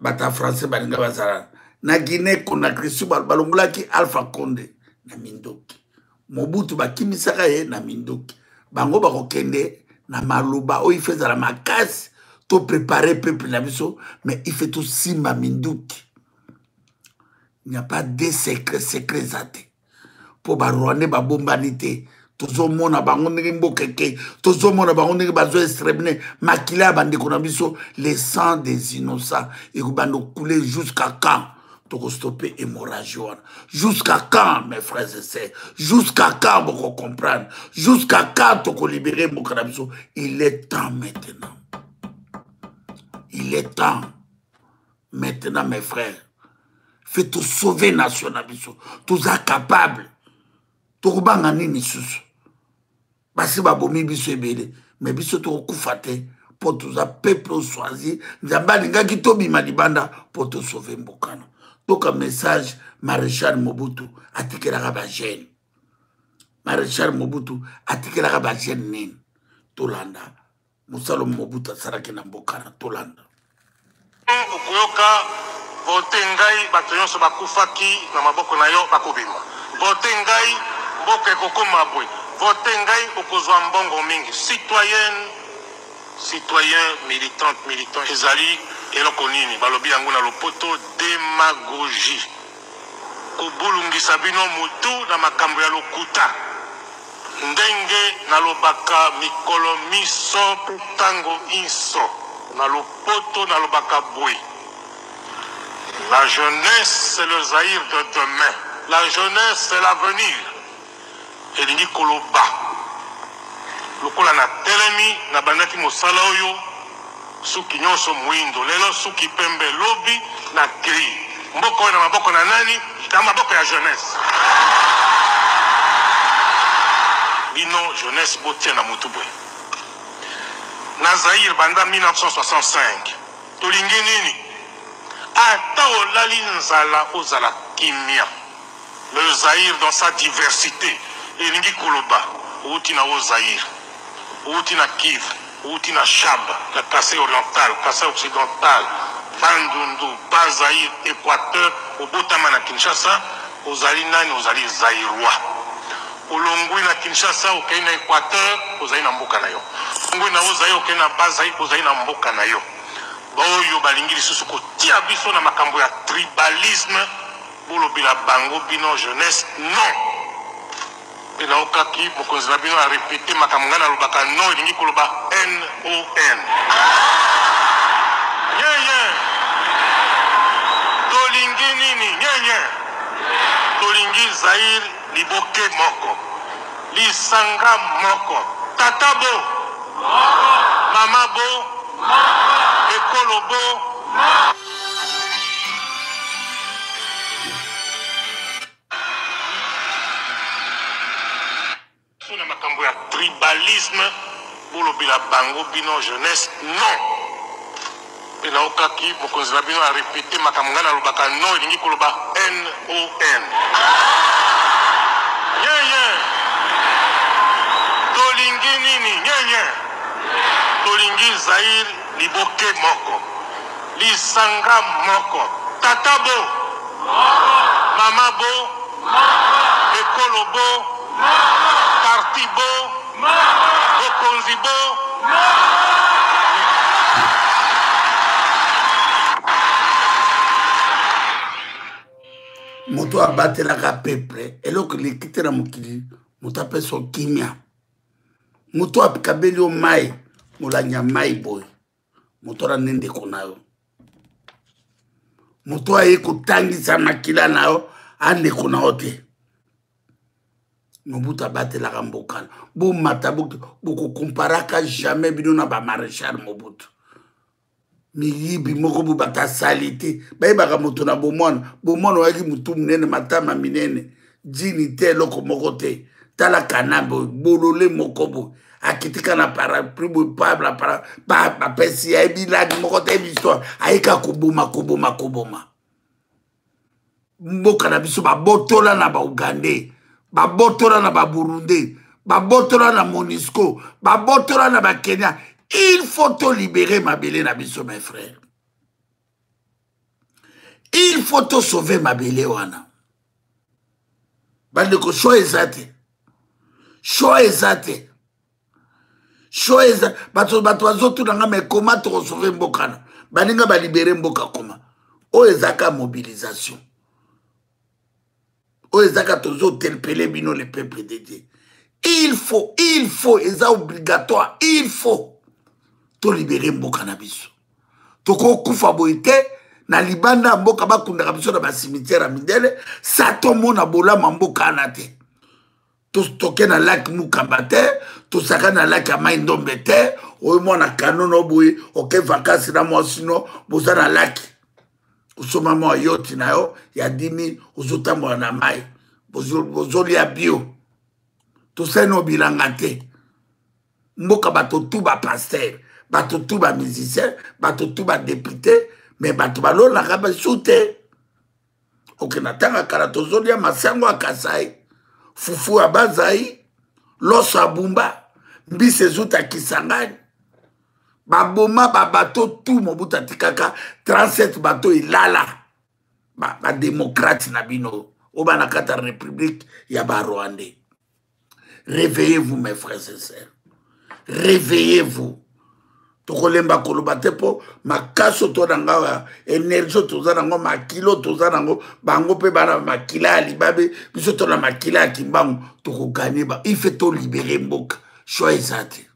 bata français balinga bazala na guinée conakry si balongolaki alpha conde na minduki mobutu bakimisaka ye na minduki bango bakokende na maloba oyo ife ezala makasi to prepare peuple na biso mais ife tosimba minduki il n'y a pas de secret secret eza te mpo barwandais babombani te tozomona bango ndenge mboka eke tozomona bango ndenge bazo estremne makila ya bandeko na biso le sang des innocents ekobanda okule jusqu'à quand tokostope hémorragie wana jusqu'à quand mes frères et sœurs jusqu'à quand bokocomprendre jusqu'à quand tokolibere mboka na biso il est temps maintenant il est temps maintenant mes frères fe tosauve nation na biso toza capable tokobanga nini lisusu basi babomi biso ebele me biso tokokufa te mpo toza peuple oswazi nzambe alingaki tobima libanda mpo tosauve mbokano toka message maréchal mobutu atikelaka bagene maréchal mobutu atikelaka bagene nini tolanda mosalo mobutu asalaki na mboka na tolanda okoyoka vote ngai bato nyonso bakufaki na maboko na yo bakobima vote ngai mboka ekokoma bwe vote ngai okozwa mbongo mingi citoyenne citoyen militante militant ezali eloko nini balobi yango na lopoto demagogie Kobulungisa bino mutu na makambo ya lokuta ndenge nalobaka mikolo minso pe tango inso na lopoto nalobaka boye la jeunesse c'est le Zaïre de demain la jeunesse c'est l'avenir Elingi koloba, lokola natelemi, nabandaki mosala oyo, suki nyonso moindo lelo, suki pembe lobi, nakei. Mboka oyo na maboko na nani? Na maboko ya jeunesse. Bino jeunesse botia na mutu boye. Na Zaïre banda 1965 tolingi nini? Ata olali nzala ozala kimia. Le Zaïre dans sa diversite elingi koloba owuti na Haut Zaïre, owuti na Kivu, owuti na Shaba, na Kasai oriental, Kasai occidental, Bandundu, Bas-Zaïre, Equateur, obotama na Kinshasa, ozali nani? Ozali Zaïrois. Olongwi na Kinshasa okeyi na Equateur, ozali na mboka na yo. Olongwi na Haut Zaïre okeyi na Bas-Zaïre, ozali na mboka na yo. Baoyo balingi lisusu kotia biso na makambo ya tribalisme, Bolobela bango bino jeunesse non pe naokaki mokonzi na bino a repete makambo ngai nalobaka non elingi koloba non yeye tolingi nini yeye tolingi zair liboke moko lisanga moko tata bo mama bo ekolo bo tribalisme bolobela bango bino jeunesse non mpe naokaki mokonzi na bino arepete makambo ngai nalobaka no elingi koloba non yeye tolingi nini yeye tolingi zaire Liboke moko, lisanga moko, tata bo moko, mama bo moko, ekolo bo moko, parti bo moko, bokonzi bo moko. moto abatelaka peuple eloko eleki te na mokili moto apesa kimia moto akabeli yo mai molangi ya mai boye moto wana nde ndeko na yo moto aye kotangisa makila na yo andeko na yo te mobutu abatelaka mbokana bomata bokokomparaka jamais bino na bamaréchal mobutu miyibi moko boye batasali te bayebaka moto na bomwana bomwana oyaki motu monene matama minene jini te eloko moko te tala kanambe oyo bolole moko boye akitika na parapluie boye pabla para bapesi ya ebiladi moko te yebi histoire ayika koboma koboma koboma mboka na biso babotola na baugandais babotola na baburundais babotola na monisco babotola na bakenya il faut tolibere mabele na biso mes frères il faut tosauve mabele wana bandeko choix eza te choix eza te sho eza bato bato bazotuna nga mai koma tokosove mboka na baninga balibere mboka koma oyo ezaka mobilisation oyo ezaka tozotelpele bino le peuple de dieu il faut il faut eza obligatoire il faut tolibere mboka na biso tokokufa boye te na libanda ya mboka bakundaka biso na basimitiere ya mindele sa tomona bolama mboka ana te tostoke na laki mukamba te tosaka na laki ya mai ndombe te oyo mwana kano no boye oke vakansi na mwasi no boza na laki osomba mwa yoti na yo ya dimi ozotambola na mai bozolia bio tosali no bilanga te mboka bato tu bapaster bato tu bamusicien bato tu badepute me bato balolaka basu te ok na ntango ya kala tozolia masango ya kasai fufu ya bazai loso ya bumba mbisi ezuta kisangani baboma babato tu mobutu atikaka 37 bato elala bademokrate ba na bino oyo banakata republike ya barwandais réveillez-vous mes frères et sœurs réveillez-vous tokolemba koloba te mpo makasi oyo to na ngai ya energie oyo toza nango makila oyo toza nango bango mpe bana makila ya libabe biso to na makila ya kimbangu tokoganye ba ife tolibere mboka shoi eza te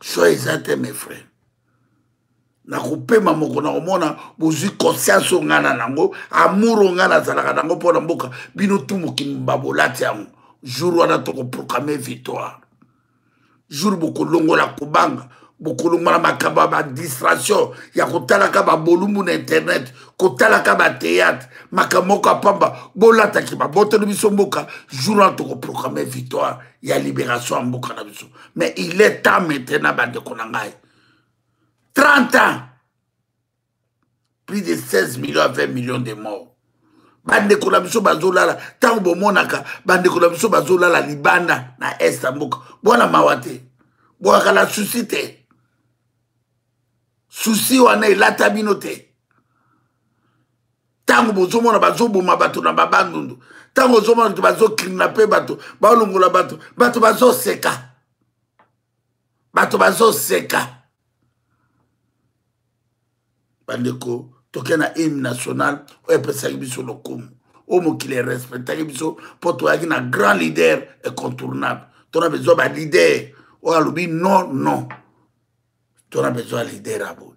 shoi eza te mes frères na kopema moko na komona bozwi conscience oyo ngai na nango amour oyo ngai nazalaka nango mpo na mboka bino tu mokili babolati yango jour wana tokoproclame victoire jour bokolongola kobanga bokolongola makambo ya badistraction ya kotalaka babolumbu na internet kotalaka bateatre makambo moko ya pamba bolataki babotoli biso mboka jour wana tokoproclame victoire ya libération ya mboka na biso mais il est temps maintenant bandeko na ngai 30 ans plus de 16 millions à 20 millions de morts bandeko na biso bazolala ntango bomonaka bandeko na biso bazolala libanda na est ya mboka bwana mawa te bwaka na susi te susi wana elata bino te ntango bozomona bazoboma bato na babandundu ntango ozomona bato bazokrimina mpe bato balongola bato bato bazoseka bato bazoseka bandeko toke na hymne national oyo epesaki biso lokumu oyo mokili erespectaki biso mpo toyaki na grand leader incontournable tona bezwa balider oyo alobi non non tona bezwa lider ya boye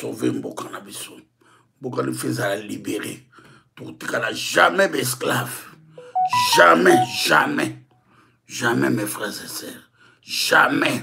sauve mboka na biso mboka life ezala libere tokotikala jamais baesclave jamais jamais jamais mes frères et sœurs jamais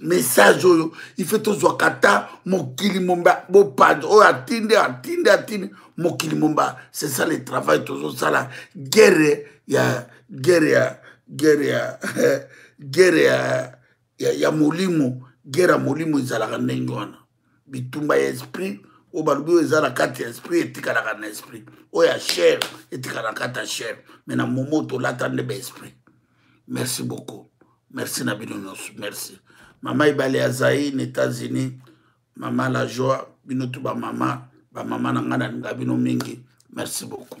message oyo ife tozwaka ata mokili momba bopade oyo atindi atindi atindi mokili momba c'est ça le travail tozosala guerre ya guerre ya guerre ya guerre ya, ya, ya molimo guerre ya molimo ezalaka ndenge wana bitumba ya esprit oyo balobi oyo eza na kati ya esprit etikalaka na esprit oyo ya chair etikala na kati ya chair me na momo tolata nde baesprit merci beaucoup merci na bino nyonso merci mama ebale ya zai na états-unis mama la joie bino tu bamama bamama na ngai nalinga bino mingi merci beaucoup